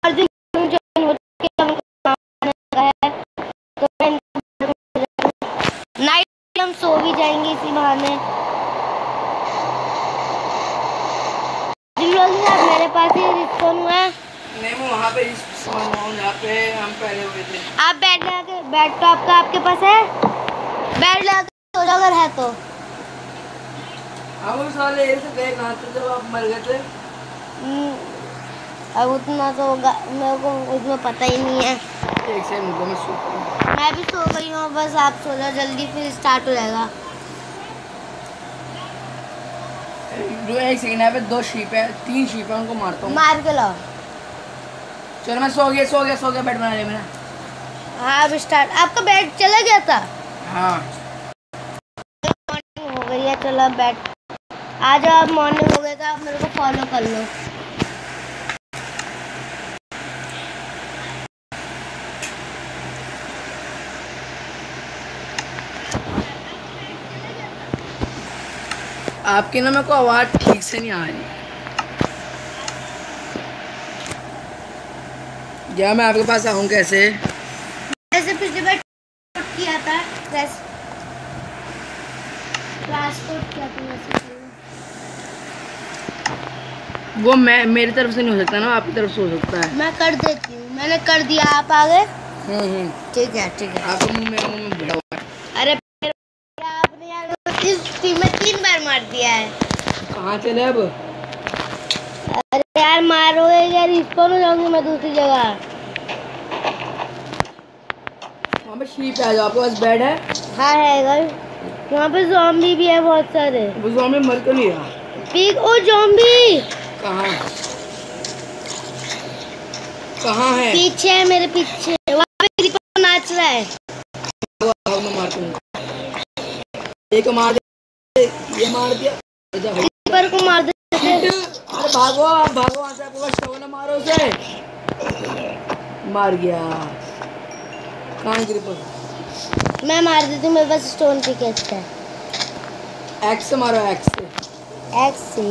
अर्जुन join हो चुके हैं, हमको काम करने का है। तो नाइट हम सो भी जाएँगे इसी बहाने जिन लोग आप मेरे पास ही रिस्पॉन हुआ है नहीं मैं वहाँ पे इस जहाँ पे हम पहले हुए थे आप बैठ लगा बैठ तो आपका आपके पास है बैठ लगा सो जाओ अगर है तो हम उस वाले एरिया से गए कहाँ थे जब आप मर गए थे? हम्म, अब उतना तो मेरे को उसमें पता ही नहीं है। एक रुको मैं सो मैं भी सो गई हूँ बस आप सो जाओ जल्दी फिर स्टार्ट हो जाएगा। जो एक सेकंड यहाँ पे दो शीप है तीन शीप है उनको मारता हूँ। मार के लाओ। चलो मैं सो गया सो गया सो गया बेड बना लिया मैंने। हाँ अब स्टार्ट आपका बेड चला गया था? हाँ। मॉर्निंग हो गई है चलो बैठ आ जाओ अब मॉर्निंग हो गया तो आप मेरे को फॉलो कर लो। आपकी ना मेरे को आवाज़ ठीक से नहीं आ रही। या मैं आपके पास आऊँ कैसे? जैसे पिछली बार किया था वैसे ट्रांसपोर्ट किया था। वो मैं मेरी तरफ़ से नहीं हो सकता ना आपकी तरफ़ से हो सकता है। मैं कर देती हूँ। मैंने कर दिया आप आ गए? हम्म हम्म। ठीक है ठीक है। आपका मुँह मेरे मुँह में भिड़ा हुआ अरे आपने इस टीम में तीन बार मार दिया है। कहाँ चले अब? अरे यार मारोगे यार रिस्पॉन हो जाऊँगी मैं दूसरी जगह। वहाँ पे शीप है आपके पास बेड है। हाँ है वहाँ पे जॉम्बी भी है बहुत सारे। वो जो हमें मर तो नहीं रहा। पीक ओ जॉम्बी कहाँ कहाँ है? पीछे है मेरे पीछे। वहाँ पे नाच रहा है। मैं मार को मार दे ये मार दिया। को मार दे अरे भागो आप भागो वहाँ से आपको शव ना मारो उसे। मार गया। कहाँ है मैं मार देती हूँ मेरे पास स्टोन पिकेट है। एक्स से मारो एक्स से। एक्स से।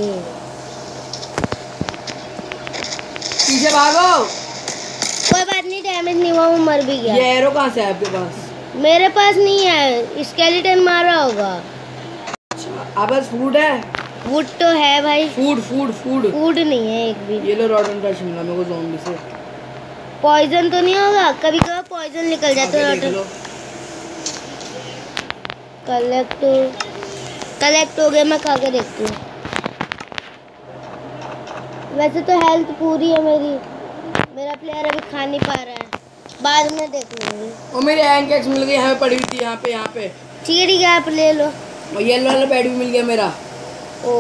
पीछे भागो। नहीं डैमेज नहीं हुआ वो मर भी गया। ये एरो कहाँ से है आपके पास? मेरे पास नहीं है स्केलेटन मारा होगा। आपके पास फ़ूड है? वुड तो है भाई। फ़ूड फ़ूड फ़ूड फ़ूड नहीं है एक भी। ये लो रॉडन का शिमला मेरे को जोम्बी से। पॉइजन तो नहीं होगा? कभी कभी पॉइजन निकल जाता है लो। कलेक्ट कलेक्ट हो गया मैं खा के देखती हूँ। वैसे तो हेल्थ पूरी है मेरी। मेरा प्लेयर अभी खा नहीं पा रहा है। बाद में देख लूँगी और मेरी हैंड कैक्स मिल गई यहाँ पड़ी हुई थी यहाँ पे यहाँ पे। ठीक है ठीक है आप ले लो। और येलो वाला बैड भी मिल गया मेरा। ओ।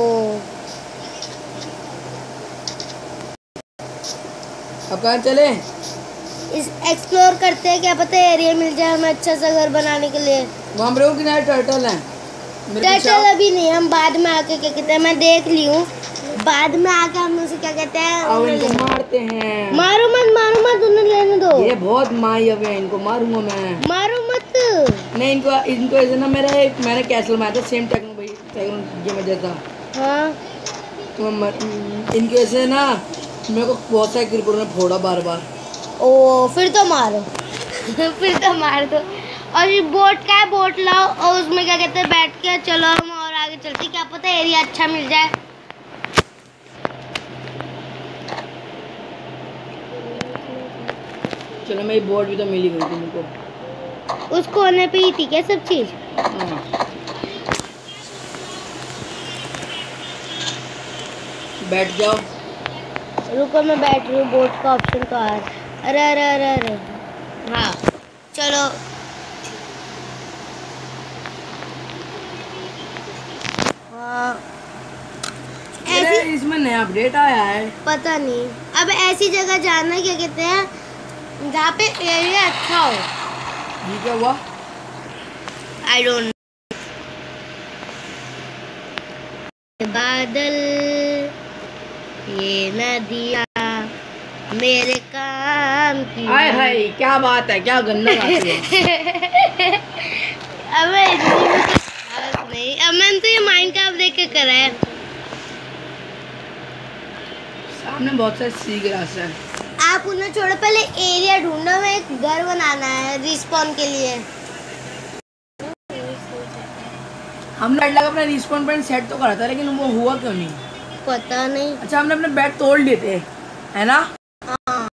अब कहाँ चले? इस एक्सप्लोर करते हैं क्या पता एरिया मिल जाए हमें अच्छा सा घर बनाने के लिए। वहाँ पर किनारे टर्टल हैं। टर्टल अभी नहीं हम बाद में आके क्या कहते हैं मैं देख ली हूँ। बाद में आके हम उसे क्या कहते हैं आओ उन्हें इनको मारते हैं। मारो मत मारो मत उन्हें लेने दो। ये बहुत माई अब है इनको मारूँगा मैं। मारो मत। नहीं इनको इनको ऐसे ना मेरा एक मैंने कैसल में आया था सेम टेक्नो भाई टेक्नो में जैसा। हाँ। तो मर- इनकी वजह ना मेरे को बहुत सारे क्रिकेट ने फोड़ा बार बार ओ फिर तो मारो। फिर तो मार दो। और ये बोट का है बोट लाओ। और उसमें क्या कहते हैं बैठ के चलो हम और आगे चलते क्या पता एरिया अच्छा मिल जाए। चलो मेरी बोर्ड भी तो मिल गई थी मुझको। उस कोने पे ही थी क्या सब चीज़? हाँ। बैठ जाओ। रुको मैं बैठ रही हूँ बोट का ऑप्शन तो आ रहा अरे अरे अरे अरे। हाँ। चलो। हाँ। इसमें नया अपडेट आया है। पता नहीं। अब ऐसी जगह जाना क्या कहते हैं? जहाँ पे एरिया अच्छा हो। ये क्या हुआ? आई डोंट बादल ये नदिया मेरे काम की हाय हाय क्या बात है क्या गंदा अबे नहीं। अब मैंने तो ये माइंड का देख के करा है। सामने बहुत सारे सी ग्रास है। उन्हें छोड़ो पहले एरिया ढूंढो मैं एक घर बनाना है रिस्पॉन के लिए। हमने लगा अपना रिस्पॉन्ड पॉइंट सेट तो करा था लेकिन वो हुआ क्यों नहीं? पता नहीं। अच्छा हमने अपने बैट तोड़ लिए थे है ना? हाँ।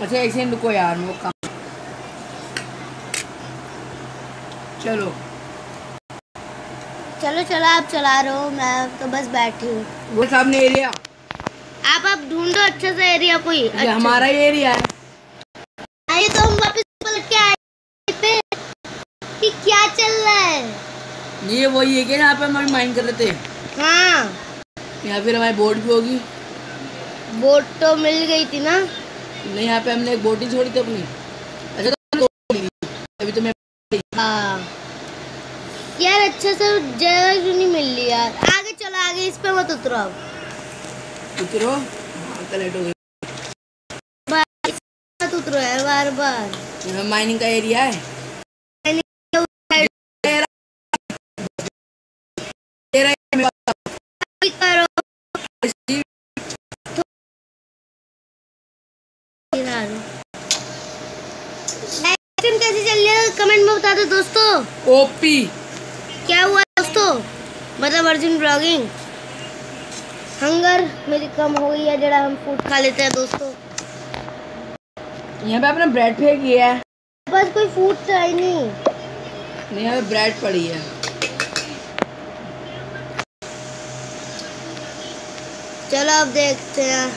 अच्छा एक सेकंड रुको यार वो काम। चलो। चलो चलो आप चला रहे हो मैं तो बस बैठी हूँ। वो सामने एरिया आप अब ढूंढो अच्छा सा एरिया कोई ये अच्छा। हमारा ही एरिया है। आइए तो हम वापस पलट के आए थे कि क्या चल रहा है। ये वही है कि यहाँ पे हम अभी माइंड कर रहे थे हाँ। यहाँ फिर हमारी बोट भी होगी। बोट तो मिल गई थी ना। नहीं यहाँ पे हमने एक बोट ही छोड़ी थी अपनी। अच्छा तो। अभी तो मैं हाँ। यार अच्छा सा जगह क्यों नहीं मिल रही यार? आगे चलो आगे इस पे मत उतरो अब। उतरो। हाँ, लेट हो गई उतरो यार बार बार। माइनिंग का एरिया है। ही कैसे चल रही है? कमेंट में बता दो दोस्तों। ओपी क्या हुआ दोस्तों? मतलब अर्जुन ब्लॉगिंग हंगर मेरी कम हो गई है जरा हम फ़ूड खा लेते हैं दोस्तों। यहाँ पे आपने ब्रेड फेंक किया है। बस कोई फ़ूड तो है नहीं। नहीं यहाँ पे ब्रेड पड़ी है। चलो अब देखते हैं।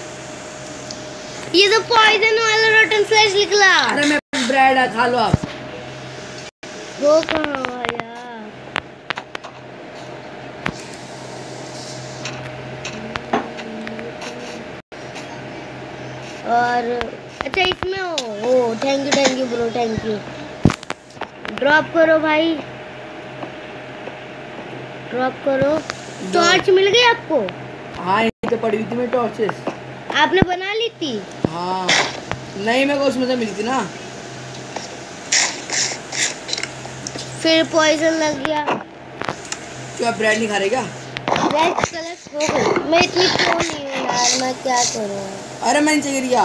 ये तो पॉइजन वाला रोटन फ्लैश निकला। अरे पास ब्रेड है खा लो आप वो कहाँ हुआ यार और अच्छा इसमें हो ओ thank you thank you bro thank you drop करो भाई। ड्रॉप करो। टॉर्च मिल गई आपको? हाँ यही तो पड़ी हुई थी मेरी टॉर्चेस आपने बना ली थी? हाँ। नहीं मेरे को उसमें से मिली थी ना। फिर पॉइजन लग गया। क्यों आप ब्रेड नहीं खा रहे क्या? रेड कलर मैं इतनी क्यों नहीं हूँ यार मैं क्या करूँ? अरे दिया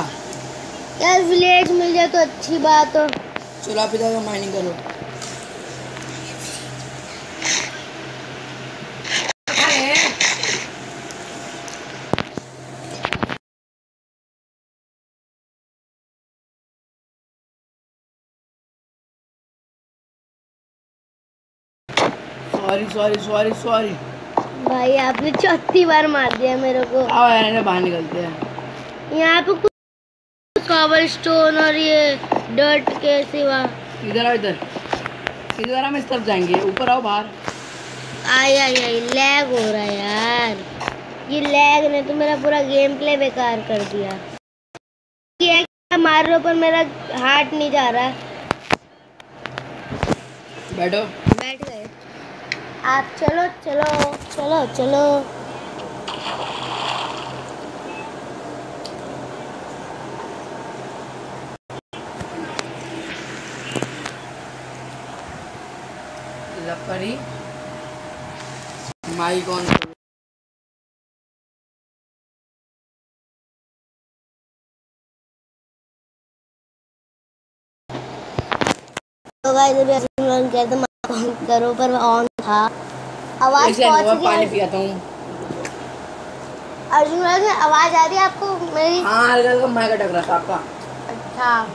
यार विलेज मिल जाए तो अच्छी बात हो। चलो आप इधर माइनिंग करो। सॉरी सॉरी सॉरी सॉरी भाई आपने चौथी बार मार दिया मेरे को। आओ यार बाहर निकलते हैं। यहाँ पे कुछ कॉबल स्टोन और ये डर्ट के सिवा। इधर आओ इधर। इधर हम इस तरफ़ जाएँगे। ऊपर आओ बाहर। आई आई आई लैग हो रहा है यार। ये लैग ने तो मेरा पूरा गेम प्ले बेकार कर दिया। ये मार रहे हो पर मेरा हार्ट नहीं जा रहा। बैठो। बैठ गए। आप चलो चलो चलो चलो। लकड़ी माइक ऑन करो गाइस अभी किया था ऑन करो पर ऑन था आवाज़ पहुँच रही पानी है। पियाता हूँ। अर्जुन आवाज़ आ रही है आपको मेरी हाँ हल्का हल्का अटक रहा था आपका अच्छा।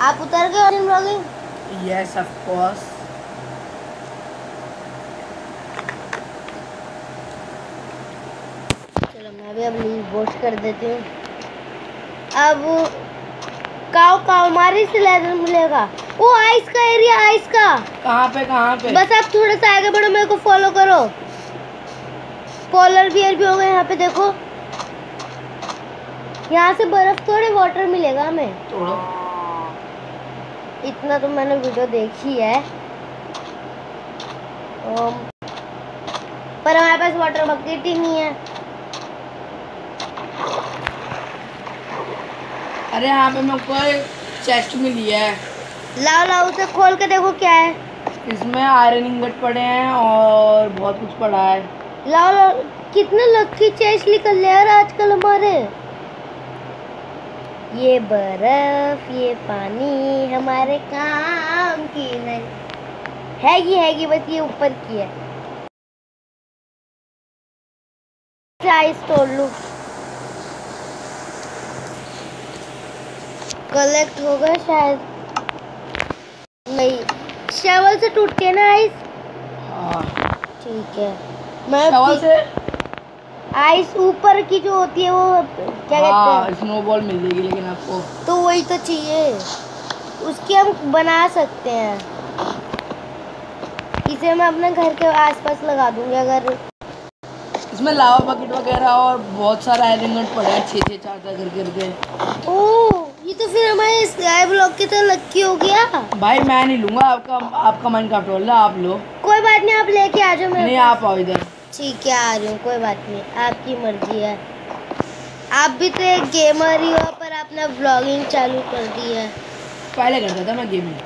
आप उतर गए Arjun blogging yes of course चलो मैं भी अब लीव वॉश कर देती हूँ। अब काव काव मारी से लेदर मिलेगा। वो आइस का एरिया आइस का। कहाँ पे कहाँ पे? बस आप थोड़ा सा आगे बढ़ो मेरे को फॉलो करो। पोलर बियर भी हो गए यहाँ पे देखो। यहाँ से बर्फ़ थोड़े वाटर मिलेगा हमें। तोड़ो इतना तो मैंने वीडियो देखी है। अम, पर हमारे पास वाटर बकेट ही नहीं है। अरे यहाँ पे मेरे को चेस्ट मिली है। लाओ लाओ उसे खोल के देखो क्या है। इसमें आयरन इंगट पड़े हैं और बहुत कुछ पड़ा है। लाओ लाओ कितने लक्की चेस्ट निकल रहे हैं यार आजकल हमारे। ये बर्फ़ ये पानी हमारे काम की नहीं हैगी हैगी बस ये ऊपर की है। आइस तोड़ लूँ। कलेक्ट होगा शायद। नहीं शवल से टूटती है ना आइस हाँ। ठीक है। मैं शवल से आइस ऊपर की जो होती है वो क्या कहते हाँ हैं? स्नोबॉल मिल जाएगी लेकिन आपको। तो वही तो चाहिए। उसकी हम बना सकते हैं। इसे मैं अपने घर के आसपास लगा दूँगी अगर इसमें लावा बकेट वगैरह और बहुत सारा आयरन इंगट पड़ा है छः छः चार चार करके करके ओ ये तो फिर हमारे स्काई ब्लॉक की तो लक्की हो गया। भाई मैं नहीं लूँगा आपका आपका माइंड क्राफ्ट वाला आप लो। कोई बात नहीं आप लेके आ जाओ मेरे नहीं आप आओ इधर। ठीक है आ रही हूँ कोई बात नहीं आपकी मर्ज़ी है। आप भी तो एक गेमर ही हो पर आपने ब्लॉगिंग चालू कर दी है। पहले करता था मैं गेमिंग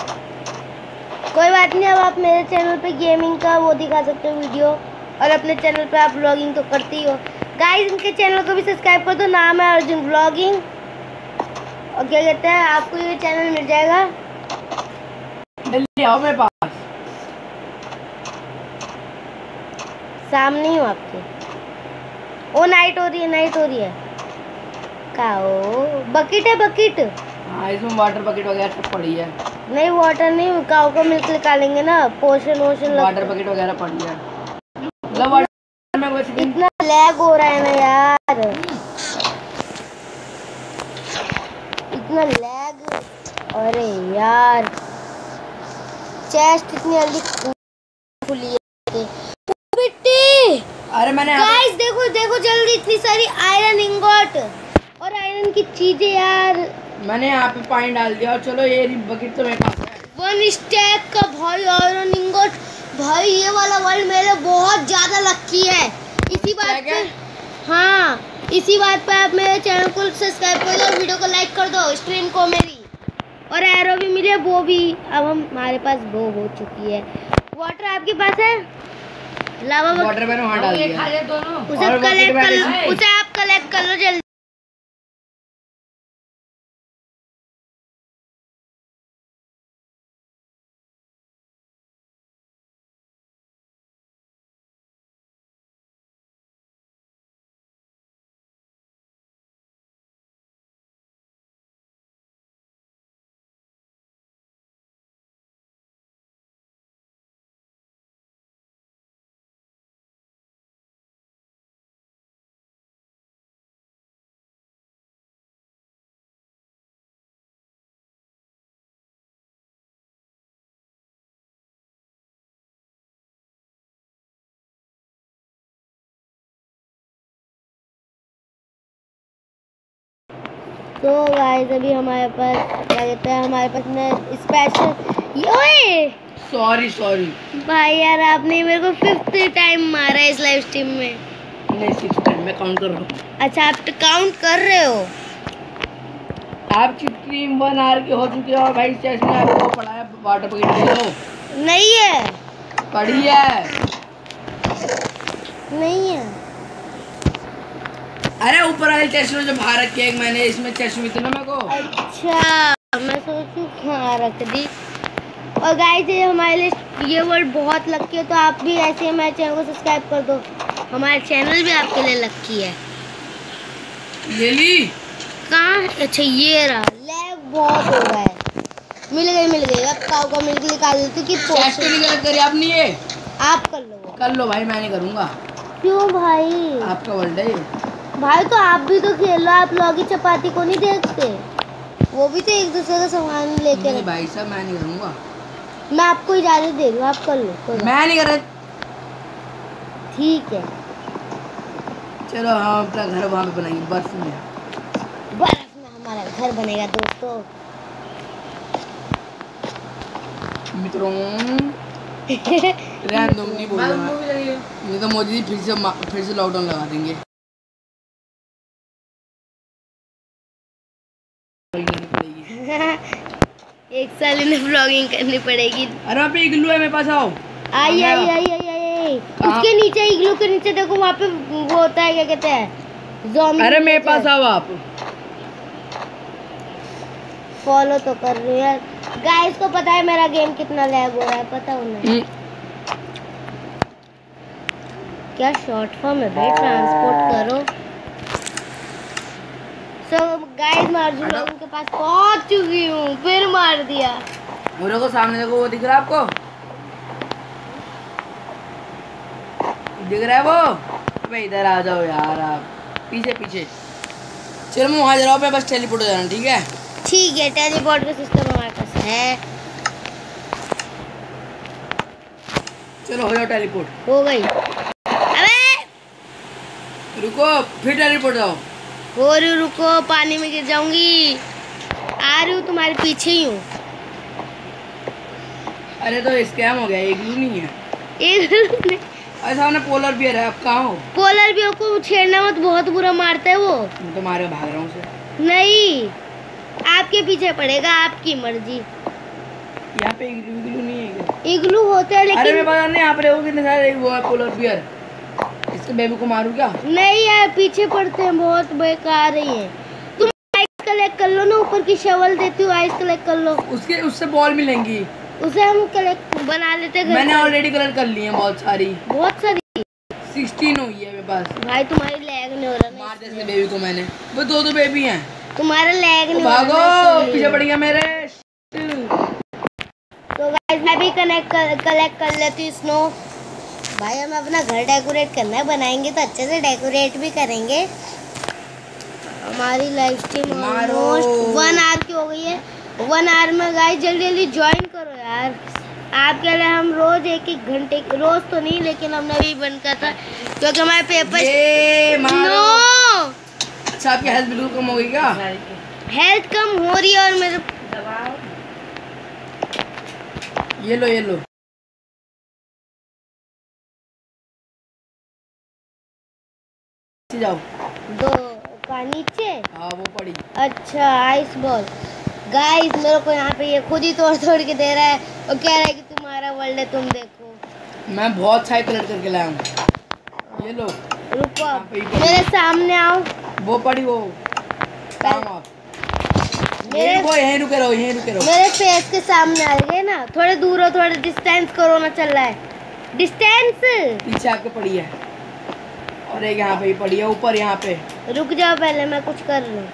कोई बात नहीं अब आप मेरे चैनल पे गेमिंग का वो दिखा सकते हो वीडियो और अपने चैनल पे आप ब्लॉगिंग तो करते ही हो। गाइस इनके चैनल को भी सब्सक्राइब कर दो नाम है अर्जुन ब्लॉगिंग और क्या कहते हैं आपको ये चैनल मिल जाएगा। जल्दी आओ मेरे पास। सामने ही हूँ आपके? ओ नाइट हो रही है नाइट हो रही है। काओ बकेट है बकेट हाँ इसमें वाटर बकेट वगैरह सब पड़ी है। नहीं वाटर नहीं काओ का मिल्क निकालेंगे ना पोशन वोशन वाटर बकेट वगैरह पड़ी है। मतलब वाटर में इतना लैग हो रहा है ना यार। इतना लैग अरे यार चेस्ट इतनी जल्दी खुली है मिट्टी अरे मैंने गाइस देखो देखो जल्दी इतनी सारी आयरन इंगोट और आयरन की चीज़ें यार। मैंने यहाँ पे पानी डाल दिया और चलो ये बकेट तो मेरे पास है। वन स्टैक का भाई आयरन इंगोट भाई ये वाला वर्ल्ड मेरे बहुत ज़्यादा लक्की है। इसी बात पे हाँ इसी बात पे आप मेरे चैनल को सब्सक्राइब कर दो और वीडियो को लाइक कर दो स्ट्रीम को मेरी। और एरो भी मिले वो भी। अब हम हमारे पास वो हो चुकी है। वाटर आपके पास है? लावा वाटर मैंने वहाँ डाल दिया। उसे आप कलेक्ट कर लो उसे आप कलेक्ट कर लो जल्दी। तो गाइस अभी हमारे पास क्या कहते हैं हमारे पास ना स्पेशल ओए! सॉरी सॉरी भाई यार आपने मेरे को फिफ्थ टाइम मारा इस लाइव स्ट्रीम में। नहीं सिक्स टाइम मैं काउंट कर रहा हूँ। अच्छा आप तो काउंट कर रहे हो? आपकी टीम वन आर की हो चुकी है और भाई चेस में आपको पड़ा है वाटर पकड़ के लो नहीं है। पड़ी है। नहीं है। अरे ऊपर वाले चेस्ट में जो बाहर रखी है एक मैंने इसमें चेस्ट में थी ना मेरे को। अच्छा मैं सोचू हाँ रख दी। और गाइस ये हमारे लिए ये वर्ड बहुत लक्की है तो आप भी ऐसे हमारे चैनल को सब्सक्राइब कर दो। हमारा चैनल भी आपके लिए लक्की है। ले ली? कहाँ? अच्छा ये रहा। लैग बहुत हो रहा है। मिल गई मिल गई। अब काऊ का मिल निकाल देती कि चेस्ट पोस्ट के लिए गलत करी आपने ये? आप कर लो। कर लो भाई मैं नहीं करूँगा। क्यों भाई? आपका वर्ल्ड है ये। भाई तो आप भी तो खेल लो आप लौकी चपाती को नहीं देखते। वो भी तो एक दूसरे का सामान लेके नहीं भाई साहब मैं नहीं करूँगा। मैं आपको इजाज़त दे रही हूँ आप कर लो करो। मैं नहीं कर रहा। ठीक है। चलो हम अपना घर वहाँ पे बनाएँगे बर्फ़ में। बर्फ़ में हमारा घर बनेगा दोस्तों। मित्रों रहन दो नहीं बोल रहा। मैं। नहीं तो मोदी जी फिर से फिर से लॉकडाउन लगा देंगे। साल इन्हें ब्लॉगिंग करनी पड़ेगी। अरे वहाँ पे इग्लू है मेरे पास आओ। आई आई आई आई आई उसके नीचे इग्लू के नीचे देखो वहाँ पे वो होता है क्या कहते हैं अरे मेरे पास आओ आप। फॉलो तो कर रही हूँ गाइस को पता है मेरा गेम कितना लैग हो रहा है पता उन्हें हम्म, क्या शॉर्ट फॉर्म है भाई? ट्रांसपोर्ट करो। सो गाइस मैं अर्जुन। लोगों के पास पहुँच चुकी हूँ फिर मार दिया। मेरे को सामने देखो वो दिख रहा है आपको? दिख रहा है वो? अबे इधर आ जाओ यार आप। पीछे पीछे। चलो मैं वहाँ जा रहा हूँ मैं बस टेलीपोर्ट हो जाना ठीक है? ठीक है टेलीपोर्ट का सिस्टम हमारे पास है। चलो हो जाओ टेलीपोर्ट हो गई। अबे! रुको फिर टेलीपोर्ट जाओ। हूँ, रुको पानी में गिर जाऊँगी। आ रही हूँ तुम्हारे पीछे ही हूँ। अरे तो स्कैम हो गया इग्लू नहीं है। एक अरे सामने पोलर बियर है आप कहाँ हो? पोलर भी को छेड़ना मत बहुत बुरा मारता है वो। मैं तो मारे भाग रहा हूँ उसे। नहीं आपके पीछे पड़ेगा आपकी मर्ज़ी। यहाँ पे इग्लू इग्लू नहीं है? इग्लू होते हैं लेकिन अरे मैं पता नहीं यहाँ पे देखो कितने सारे वो है पोलर बियर इसके बेबी को मारू क्या? नहीं यार पीछे पड़ते हैं बहुत बेकार ही हैं तुम आइस कलेक्ट कर लो ना ऊपर की शवल देती हूँ आइस कलेक्ट कर लो। उसके उससे बॉल मिलेंगी। उसे हम कलेक्ट बना लेते हैं मैंने ऑलरेडी कलर कर ली है बहुत सारी। बहुत सारी। सिक्सटीन हुई है मेरे पास। भाई तुम्हारी लैग नहीं हो रहा मार जैसे बेबी को मैंने। वो दो दो बेबी हैं। तुम्हारा लैग नहीं भागो पीछे पड़ गया मेरे। तो गाइस मैं भी कनेक्ट कलेक्ट कर लेती हूँ स्नो भाई हमें अपना घर डेकोरेट करना है। बनाएँगे तो अच्छे से डेकोरेट भी करेंगे। हमारी live stream almost one hour की हो गई है। वन आवर में गाइस जल्दी जल्दी ज्वाइन करो यार। आपके लिए हम रोज एक एक घंटे रोज तो नहीं लेकिन हमने भी बंद करा था क्योंकि हमारे पेपर नो अच्छा आपकी हेल्थ बिल्कुल कम हो गई क्या? हेल्थ कम हो रही है और मेरे ये लो ये लो। जाओ। दो का नीचे? हाँ वो पड़ी। अच्छा आइस बॉल गाइस मेरे को यहाँ पे ये खुद ही तोड़ तोड़ के दे रहा है और कह रहा है कि तुम्हारा वर्ल्ड है तुम देखो। मैं बहुत सारे कलर करके लाया हूँ। ये लो। रुको। मेरे सामने आओ। वो पड़ी वो। काम आप। मेरे रुको यहीं रुके रहो यहीं रुके रहो। मेरे फेस के सामने आ गए ना। थोड़े दूर हो थोड़े डिस्टेंस कोरोना चल रहा है। डिस्टेंस पीछे आपके पड़ी है। एक यहाँ पे ही पड़ी है ऊपर यहाँ पे। रुक जाओ पहले मैं कुछ कर हूँ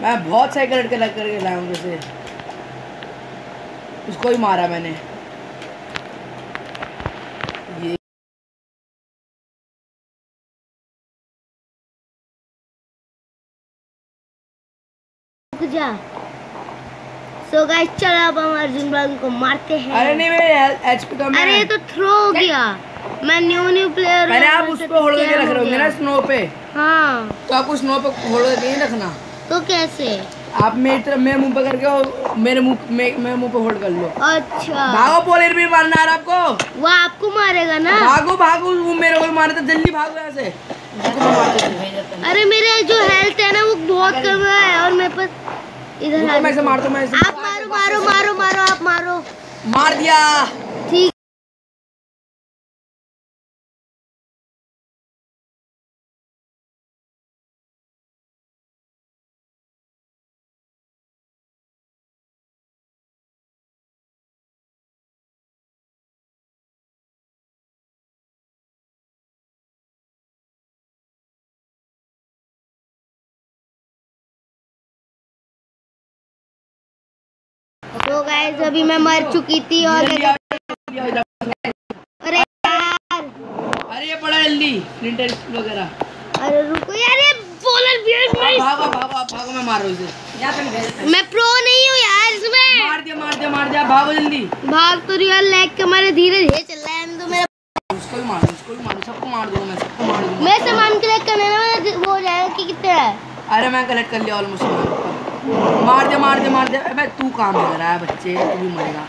मैं बहुत सारे कलर कलर करके लाया हूँ जैसे उसको ही मारा मैंने। जा। सो गाइस चलो अब हम अर्जुन ब्लॉग को मारते हैं। अरे नहीं मेरे एचपी कम अरे ये तो थ्रो हो गया। मैं न्यू न्यू प्लेयर पहले आप उस पे होल्ड करके रख रहे होंगे ना स्नो पे। हाँ। तो आपको स्नो पे होल्ड करके नहीं रखना। तो कैसे? आप मेरी तरफ़ मेरे मुँह पे करके और मेरे मुँह मे- मेरे मुँह पे होल्ड कर लो। अच्छा। भागो पोलर भी मारना है आपको। वो आपको मारेगा ना? भागो भागो वो मेरे को मारे तो जल्दी भागो यहाँ से हूँ। अरे मेरे जो हेल्थ है ना वो बहुत कम है और मेरे पास इधर मैं इसे मार मैं इसे आप मारो मारो मारो मारो आप मारो। मार दिया। ठीक तो गाइस अभी मैं मर चुकी थी और। अरे यार। अरे ये पड़ा जल्दी प्रिंटर वगैरह। अरे रुको यार ये पोलर बियर आप भागो भागो भागो मैं मार रहा हूँ इसे मैं प्रो नहीं हूँ यार इसमें। मार दिया मार दिया मार दिया भागो जल्दी। भाग तो रियल लैग के मारे धीरे धीरे चल रहा है तो मेरा उसको भी मार उसको भी मार सबको मार दूँगा मैं सबको मार दूँगा। मैं सामान कलेक्ट करने मेरा वो हो जाएगा कि कितने है? अरे मैं कलेक्ट कर लिया ऑलमोस्ट मार दिया मार दिया मार दिया अबे तू काम लग रहा है बच्चे तू भी मरेगा।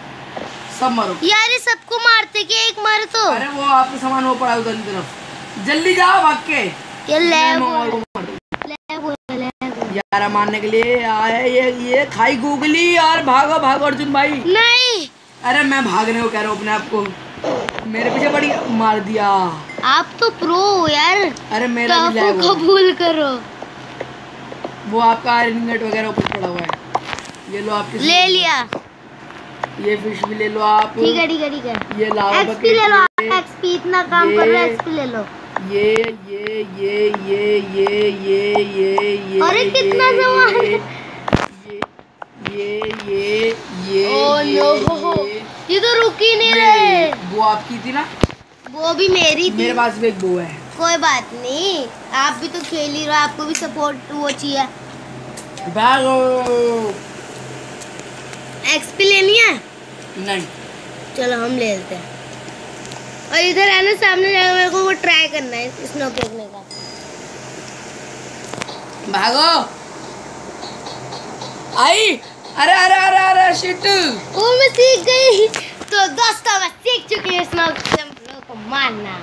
सब मरो। यार ये सबको मारते क्या एक मारे तो? अरे वो आपके सामान वो पड़ा है उधर की तरफ़। जल्दी जाओ भाग के। ये को लैग यार मारने के लिए आए ये ये खाई गूगली यार भागो भागो अर्जुन भाई। नहीं। अरे मैं भागने को कह रहा हूँ अपने आप को। मेरे पीछे पड़ी मार दिया। आप तो प्रो हो यार। अरे मेरा भी काफू लैग हो। कबूल करो। वो आपका आयरन नेट वगैरह ऊपर पड़ा हुआ है। ये लो आपकी ले लिया। ये फ़िश भी ले लो आप। ठीक है ठीक है ठीक है। ये लावा एक्सपी ले लो एक्सपी इतना काम कर रहे एक्सपी ले लो। ये ये ये ये ये ये ये ये अरे कितना सामान है। ये ये ये ये ओ नो ये, तो रुक ही नहीं रहे। वो आपकी थी ना? वो भी मेरी थी। मेरे पास भी एक वो है। कोई बात नहीं। आप भी तो खेल ही रहे आपको भी सपोर्ट वो चाहिए। भागो एक्सपी लेनी है? नहीं। चलो हम ले लेते हैं। और इधर है ना सामने जाकर मेरे को वो ट्राई करना है स्नो फेंकने का। भागो। आई। अरे अरे अरे अरे शिट वो मैं सीख गई। तो दोस्तों मैं सीख चुकी हूँ स्नो को मारना।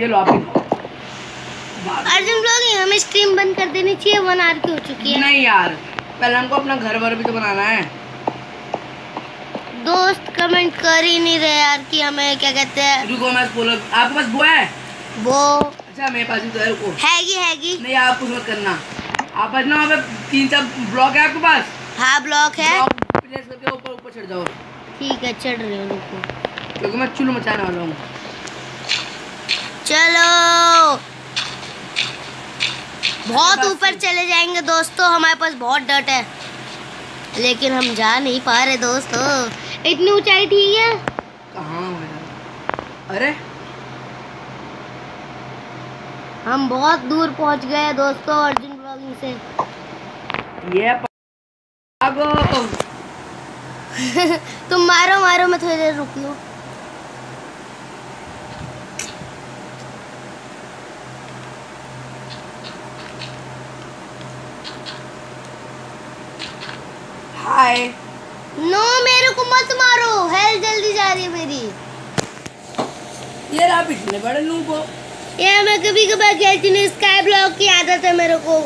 ये लो आपकी अर्जुन ब्लॉगिंग हमें स्ट्रीम बंद कर देनी चाहिए वन आवर की हो चुकी है। नहीं यार पहले हमको अपना घर वर भी तो बनाना है। दोस्त कमेंट कर ही नहीं रहे यार कि हमें क्या कहते हैं। रुको मैं बोलो आपके पास वो है? वो अच्छा मेरे पास तो है रुको। हैगी हैगी। नहीं आप कुछ मत करना। आप बस ना वहाँ पे तीन चार ब्लॉक है आपके पास? हाँ ब्लॉक है। प्लेस करके ऊपर ऊपर चढ़ जाओ। ठीक है चढ़ रही हूँ रुको। क्योंकि मैं चुल मचाने वाला हूँ। चलो। बहुत ऊपर चले जाएँगे दोस्तों हमारे पास बहुत डट है। लेकिन हम जा नहीं पा रहे दोस्तों। इतनी ऊंचाई ठीक है कहाँ हूँ? अरे। हम बहुत दूर पहुँच गए दोस्तों अर्जुन ब्लॉगिंग से। ये तुम मारो मारो मैं थोड़ी देर रुक लूँ। हाय नो मेरे को मत मारो। हेल्थ जल्दी जा रही है मेरी। ये आप इतने बड़े नूब हो। ये मैं कभी कभार खेलती नहीं स्काई ब्लॉक की आदत है मेरे को।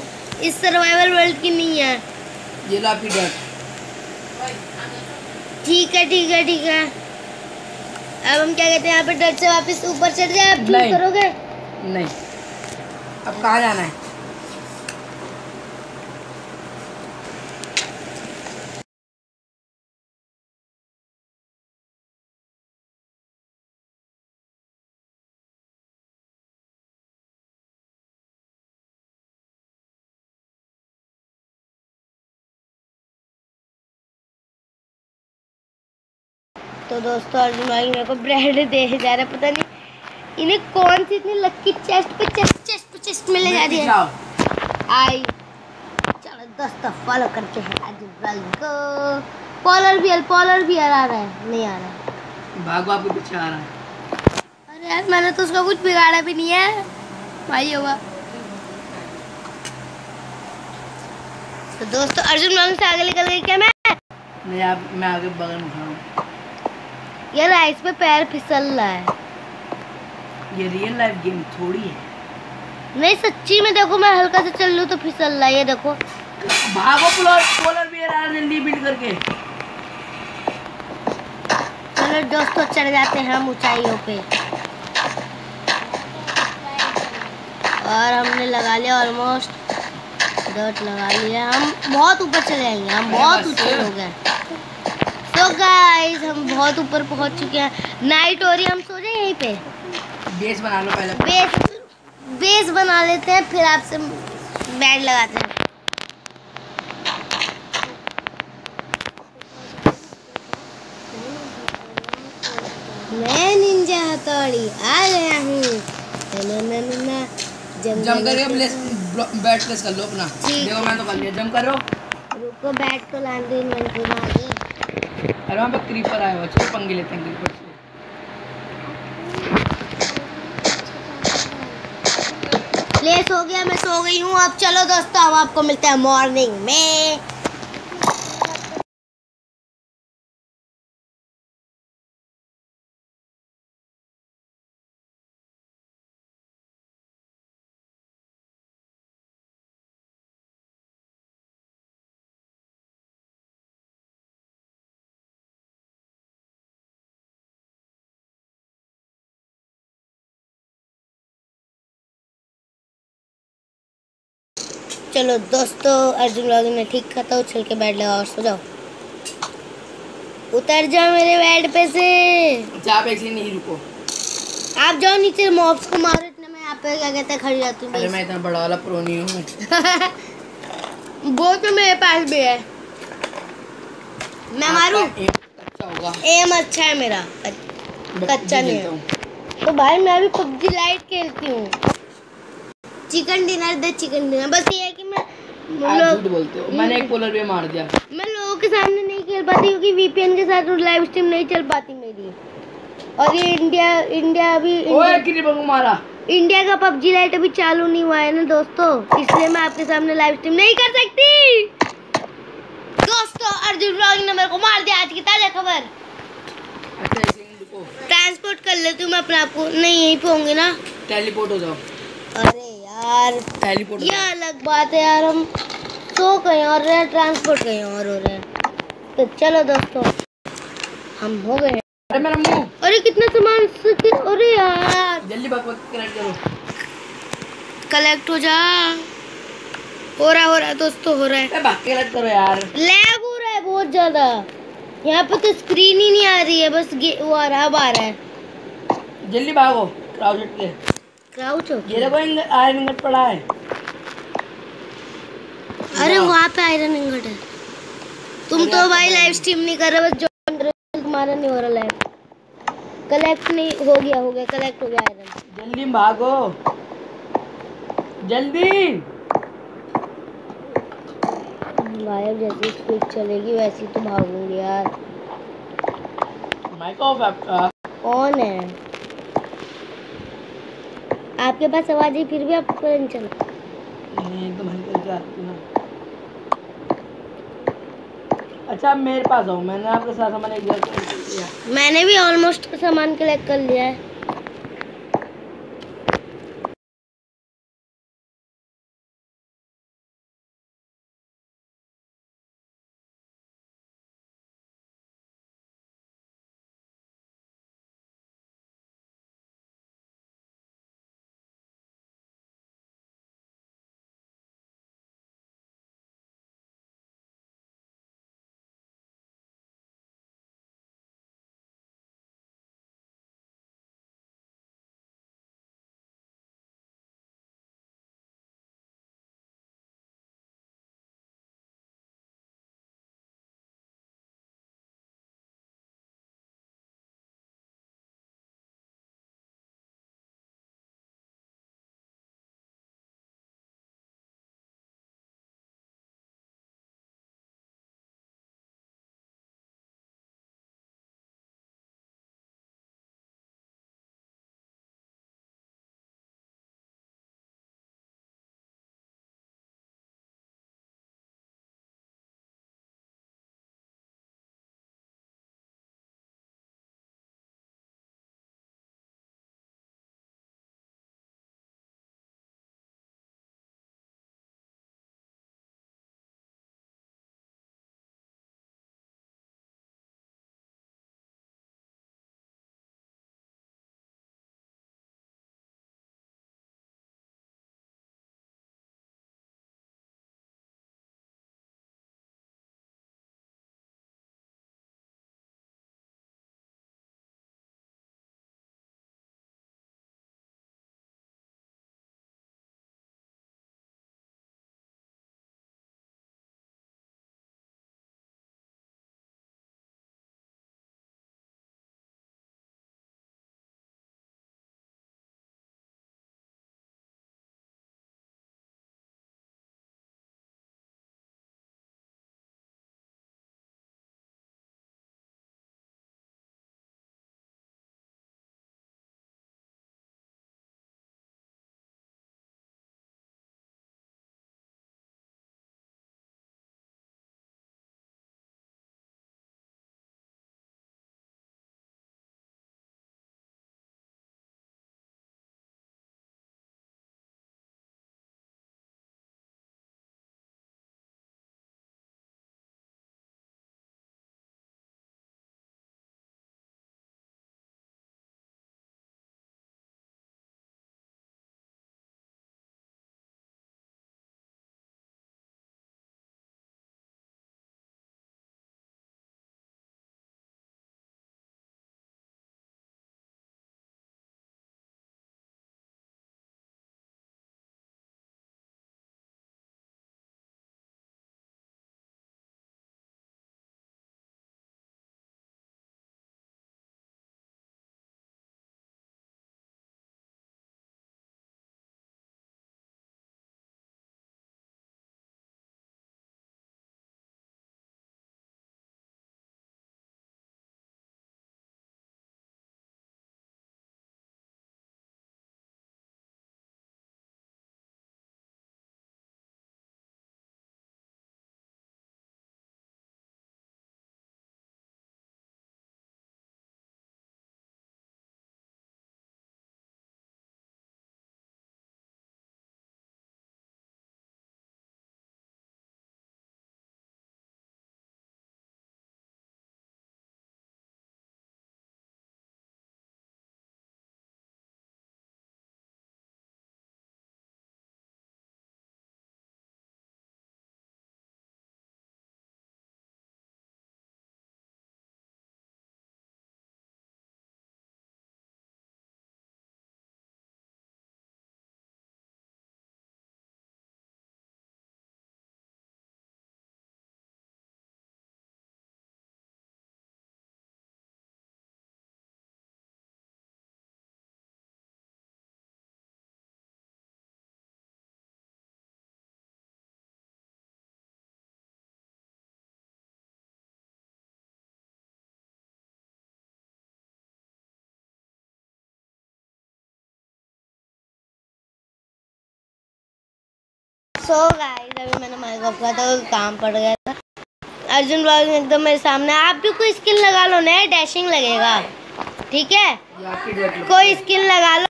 इस सर्वाइवल वर्ल्ड की नहीं है। ये लो डर। ठीक है ठीक है ठीक है। अब हम क्या कहते हैं यहाँ पे डर से वापस ऊपर चढ़ जाए? आप। करोगे? नहीं। अब कहाँ जाना है? तो दोस्तों अर्जुन भाई मेरे को ब्रेड दे जा रहा है। पता नहीं इन्हें कौन सी इतनी लक्की चेस्ट पे चेस्ट चेस्ट पे चेस्ट मिले जा रही है? आई। चलो दोस्तों फॉलो करते हैं। अर्जुन भाई को पॉलर भी पॉलर भी आ रहा है। नहीं आ रहा। है भागो आपके पीछे आ रहा है। अरे यार मैंने तो उसका कुछ बिगाड़ा भी नहीं है। भाई होगा। तो दोस्तों अर्जुन मांग से आगे निकल गई क्या मैं? नहीं आप मैं आगे बगल में खड़ा यार आइस पे पैर फिसल रहा है। ये रियल लाइफ गेम थोड़ी है। नहीं सच्ची में देखो मैं हल्का से चल लूँ तो फिसल रहा है ये देखो। भागो पोलर पोलर बियर आ जल्दी बिल्ड करके। चलो दोस्तों चढ़ जाते हैं हम ऊंचाइयों पे। और हमने लगा लिया ऑलमोस्ट डॉट लगा लिया। हम बहुत ऊपर चले जाएँगे हम बहुत ऊँचे हो गए। तो गाइस हम बहुत ऊपर पहुँच चुके हैं। नाइट हो रही है हम सो जाए यहीं पे? बेस बना लो पहले। बेस बेस बना लेते हैं फिर आपसे बेड लगाते हैं। मैं निंजा हथौड़ी आ गया हूँ। जम प्लेस बैट प्लेस कर लो अपना। देखो मैं तो कर लिया जम करो। रुको बैट तो लाने अरे वहाँ पे क्रीपर आया हुआ चलो पंगे लेते हैं क्रीपर से प्लेस हो गया, मैं सो गई हूँ। अब चलो दोस्तों, हम आपको मिलते हैं मॉर्निंग में। चलो दोस्तों अर्जुन ब्लॉग ने ठीक कहा था उछल के बैठ लगा और सो जाओ। उतर जाओ मेरे बेड पे से। अच्छा आप ऐसे नहीं रुको। आप जाओ नीचे मॉब्स को मारो इतने में यहाँ पे क्या कहते हैं खड़ी जाती अरे हूँ मैं इतना बड़ा वाला प्रो नहीं हूँ। वो तो मेरे पास भी है। मैं मारूं? अच्छा होगा। एम अच्छा है मेरा। कच्चा नहीं है। तो भाई मैं भी पबजी लाइट खेलती हूँ। चिकन डिनर दे चिकन डिनर बस ये है झूठ बोलते हो। मैंने एक पोलर भी मार दिया। मैं लोगों के सामने नहीं खेल पाती क्योंकि वीपीएन के साथ लाइव स्ट्रीम नहीं चल पाती मेरी। और ये इंडिया इंडिया अभी ओए मारा। इंडिया का पबजी लाइट अभी चालू नहीं हुआ है ना दोस्तों। इसलिए मैं आपके सामने लाइव स्ट्रीम नहीं कर सकती। दोस्तों अर्जुन ब्लॉग ने मेरे को मार दिया। आज की ताज़ा खबर। अच्छा ट्रांसपोर्ट कर लेती हूँ मैं अपने आप को। नहीं यहीं पे होंगे ना। टेलीपोर्ट हो जाओ। अरे यार। टेलीपोर्ट ये अलग बात है यार हम सो कहीं और रहे ट्रांसपोर्ट कहीं और हो रहे। तो चलो दोस्तों हम हो गए। अरे मेरा मुँह। अरे कितना सामान सके अरे यार। जल्दी भाग कनेक्ट करो। कलेक्ट हो जा। हो रहा हो रहा है दोस्तों हो रहा है। अरे भाग के करो यार। लैग हो रहा है बहुत ज़्यादा। यहाँ पे तो स्क्रीन ही नहीं आ रही है बस वो आ रहा है अब आ रहा है। जल्दी भागो क्राउडेड के। क्राउच हो ये देखो आयरन इंगट पड़ा है। अरे वहाँ पे आयरन इंगट है। तुम तो भाई लाइव स्ट्रीम नहीं कर रहे बस जो तुम्हारा नहीं हो रहा लाइव कलेक्ट नहीं हो गया हो गया कलेक्ट हो गया आयरन जल्दी भागो। जल्दी। भाई अब जैसी स्पीड चलेगी वैसी तो भागूँगी यार। माइक ऑफ़ आपका कौन है? आपके पास आवाज़ है फिर भी आपको पता नहीं चला। ना अच्छा आप मेरे पास आओ मैंने आपके साथ सामान मैंने भी ऑलमोस्ट सामान कलेक्ट कर लिया है। सो गाइस अभी मैंने माइकअप का तो काम पड़ गया था। अर्जुन ब्लॉग एकदम मेरे सामने आप भी कोई स्किल लगा लो नया डैशिंग लगेगा। ठीक है? कोई स्किल लगा लो।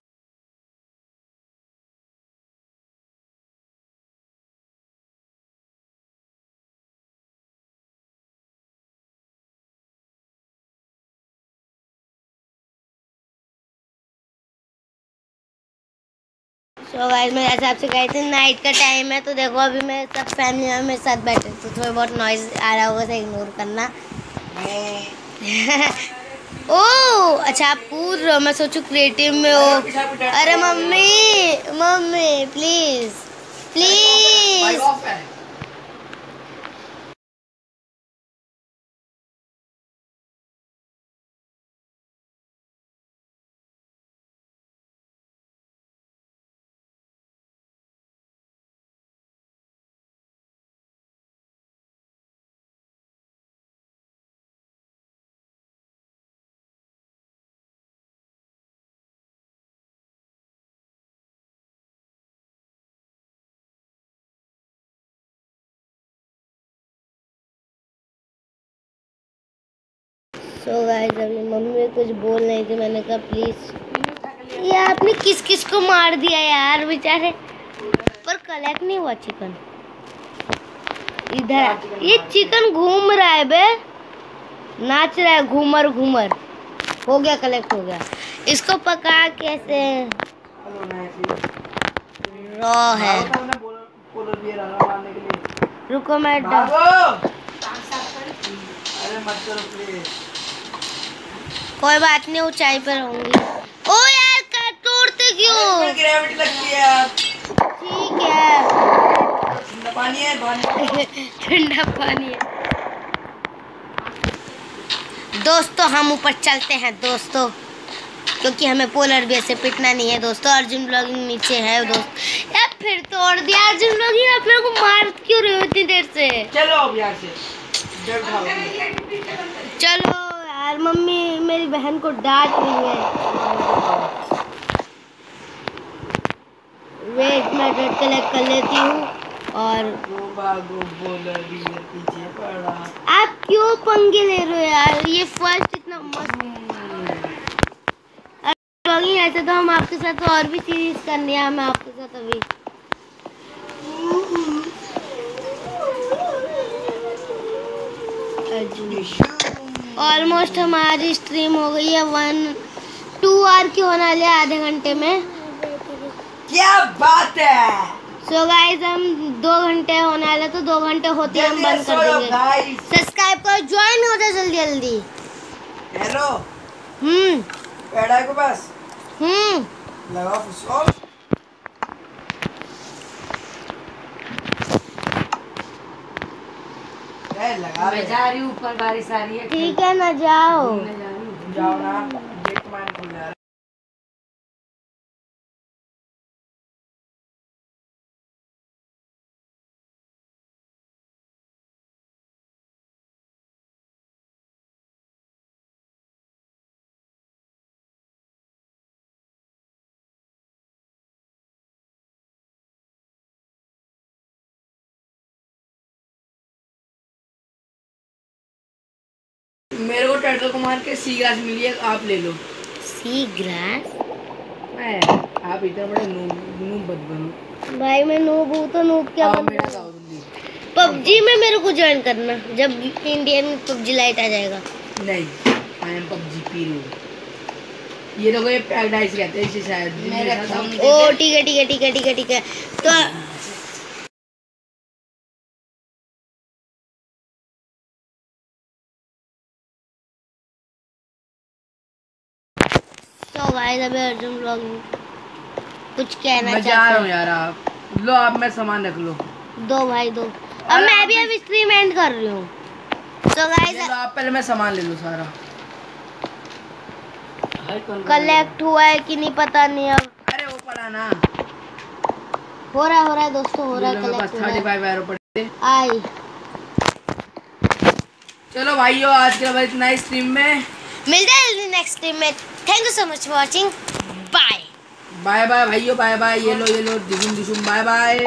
सो गाइस मैं हिसाब आपसे गए थे नाइट का टाइम है तो देखो अभी मैं सब फैमिली में मेरे साथ बैठे तो थोड़ा बहुत नॉइज़ आ रहा होगा तो इग्नोर करना। ओ अच्छा आप रहे हो मैं सोचू क्रिएटिव में हो। अरे mummy mummy please please guys अभी मम्मी कुछ बोल रही थी मैंने कहा, प्लीज़। ये आपने किस किस को मार दिया यार, बेचारे। पर कलेक्ट नहीं हुआ चिकन? इधर ये चिकन घूम रहा है, बे। नाच रहा है, घूमर घूमर। हो गया कलेक्ट हो गया। इसको पका कैसे रॉ है। रुको, मैं अरे मत करो प्लीज़ कोई बात नहीं ऊंचाई पर रहूँगी। ओ यार का तोड़ते क्यों? ग्रेविटी लगती है यार। ठीक है। ठंडा पानी है। ठंडा पानी है। दोस्तों हम ऊपर चलते हैं दोस्तों। क्योंकि हमें पोलर भी ऐसे पिटना नहीं है दोस्तों। अर्जुन ब्लॉगिंग नीचे है दोस्त। यार फिर तोड़ दिया अर्जुन ब्लॉगिंग आप मेरे को मार क्यों रहे हो इतनी देर से? चलो अब यहाँ से। चलो। यार मम्मी, मेरी बहन को डांट रही है। वेट मैं रेड कलेक्ट कर लेती हूँ और आप क्यों पंगे ले रहे हो यार? ये फ़र्स्ट इतना मस्त ऐसे तो हम आपके साथ और भी सीरीज़ करनी है, मैं आपके साथ अभी। ऑलमोस्ट हमारी स्ट्रीम हो गई है वन टू आवर की होने वाली है आधे घंटे में। क्या बात है? सो गाइस हम दो घंटे होने वाले तो दो घंटे होते हम बंद कर देंगे। सब्सक्राइब करो ज्वाइन हो जाओ जल्दी जल्दी। हेलो हम्म। पेड़ा के पास? हम्म। लगाओ लगा मैं जा रही हूँ ऊपर बारिश आ रही है। ठीक है ना जाओ मैं जा रही हूँ। जाओ ना है। मेरे को मार के सी ग्रास मिली है आप ले लो। Sea grass? मैं आप इतने बड़े नूब नूब बद बनो। भाई मैं नूब हूँ तो नूब क्या बन मेरा पबजी में मेरे को ज्वाइन करना जब इंडियन पबजी लाइट आ जाएगा। नहीं आई एम पबजी पीरू। ये लोग ये पैराडाइज कहते हैं इसे शायद मेरे साथ ओ ठीक है ठीक है ठीक है ठीक है ठीक है। तो तो गाइस अभी अर्जुन ब्लॉगिंग कुछ कहना मैं जा रहा हूँ यार आप लो आप मैं सामान रख लो। दो भाई दो। अब मैं भी अब स्ट्रीम एंड कर रही हूँ। तो गाइस आप पहले मैं सामान ले लूँ सारा। कलेक्ट हुआ है कि नहीं पता नहीं अब। अरे वो पड़ा ना। हो रहा हो रहा है दोस्तों हो रहा है कलेक्ट हो रहा थर्टी है। फाइव एरो पड़े आई। चलो भाइयों आज के बाद इतना ही स्ट्रीम में। मिलते हैं नेक्स्ट स्ट्रीम में। Thank you so much for watching bye bye bye भाइयों बाय बाय ये लो ये लो दिशुम दिशुम बाय बाय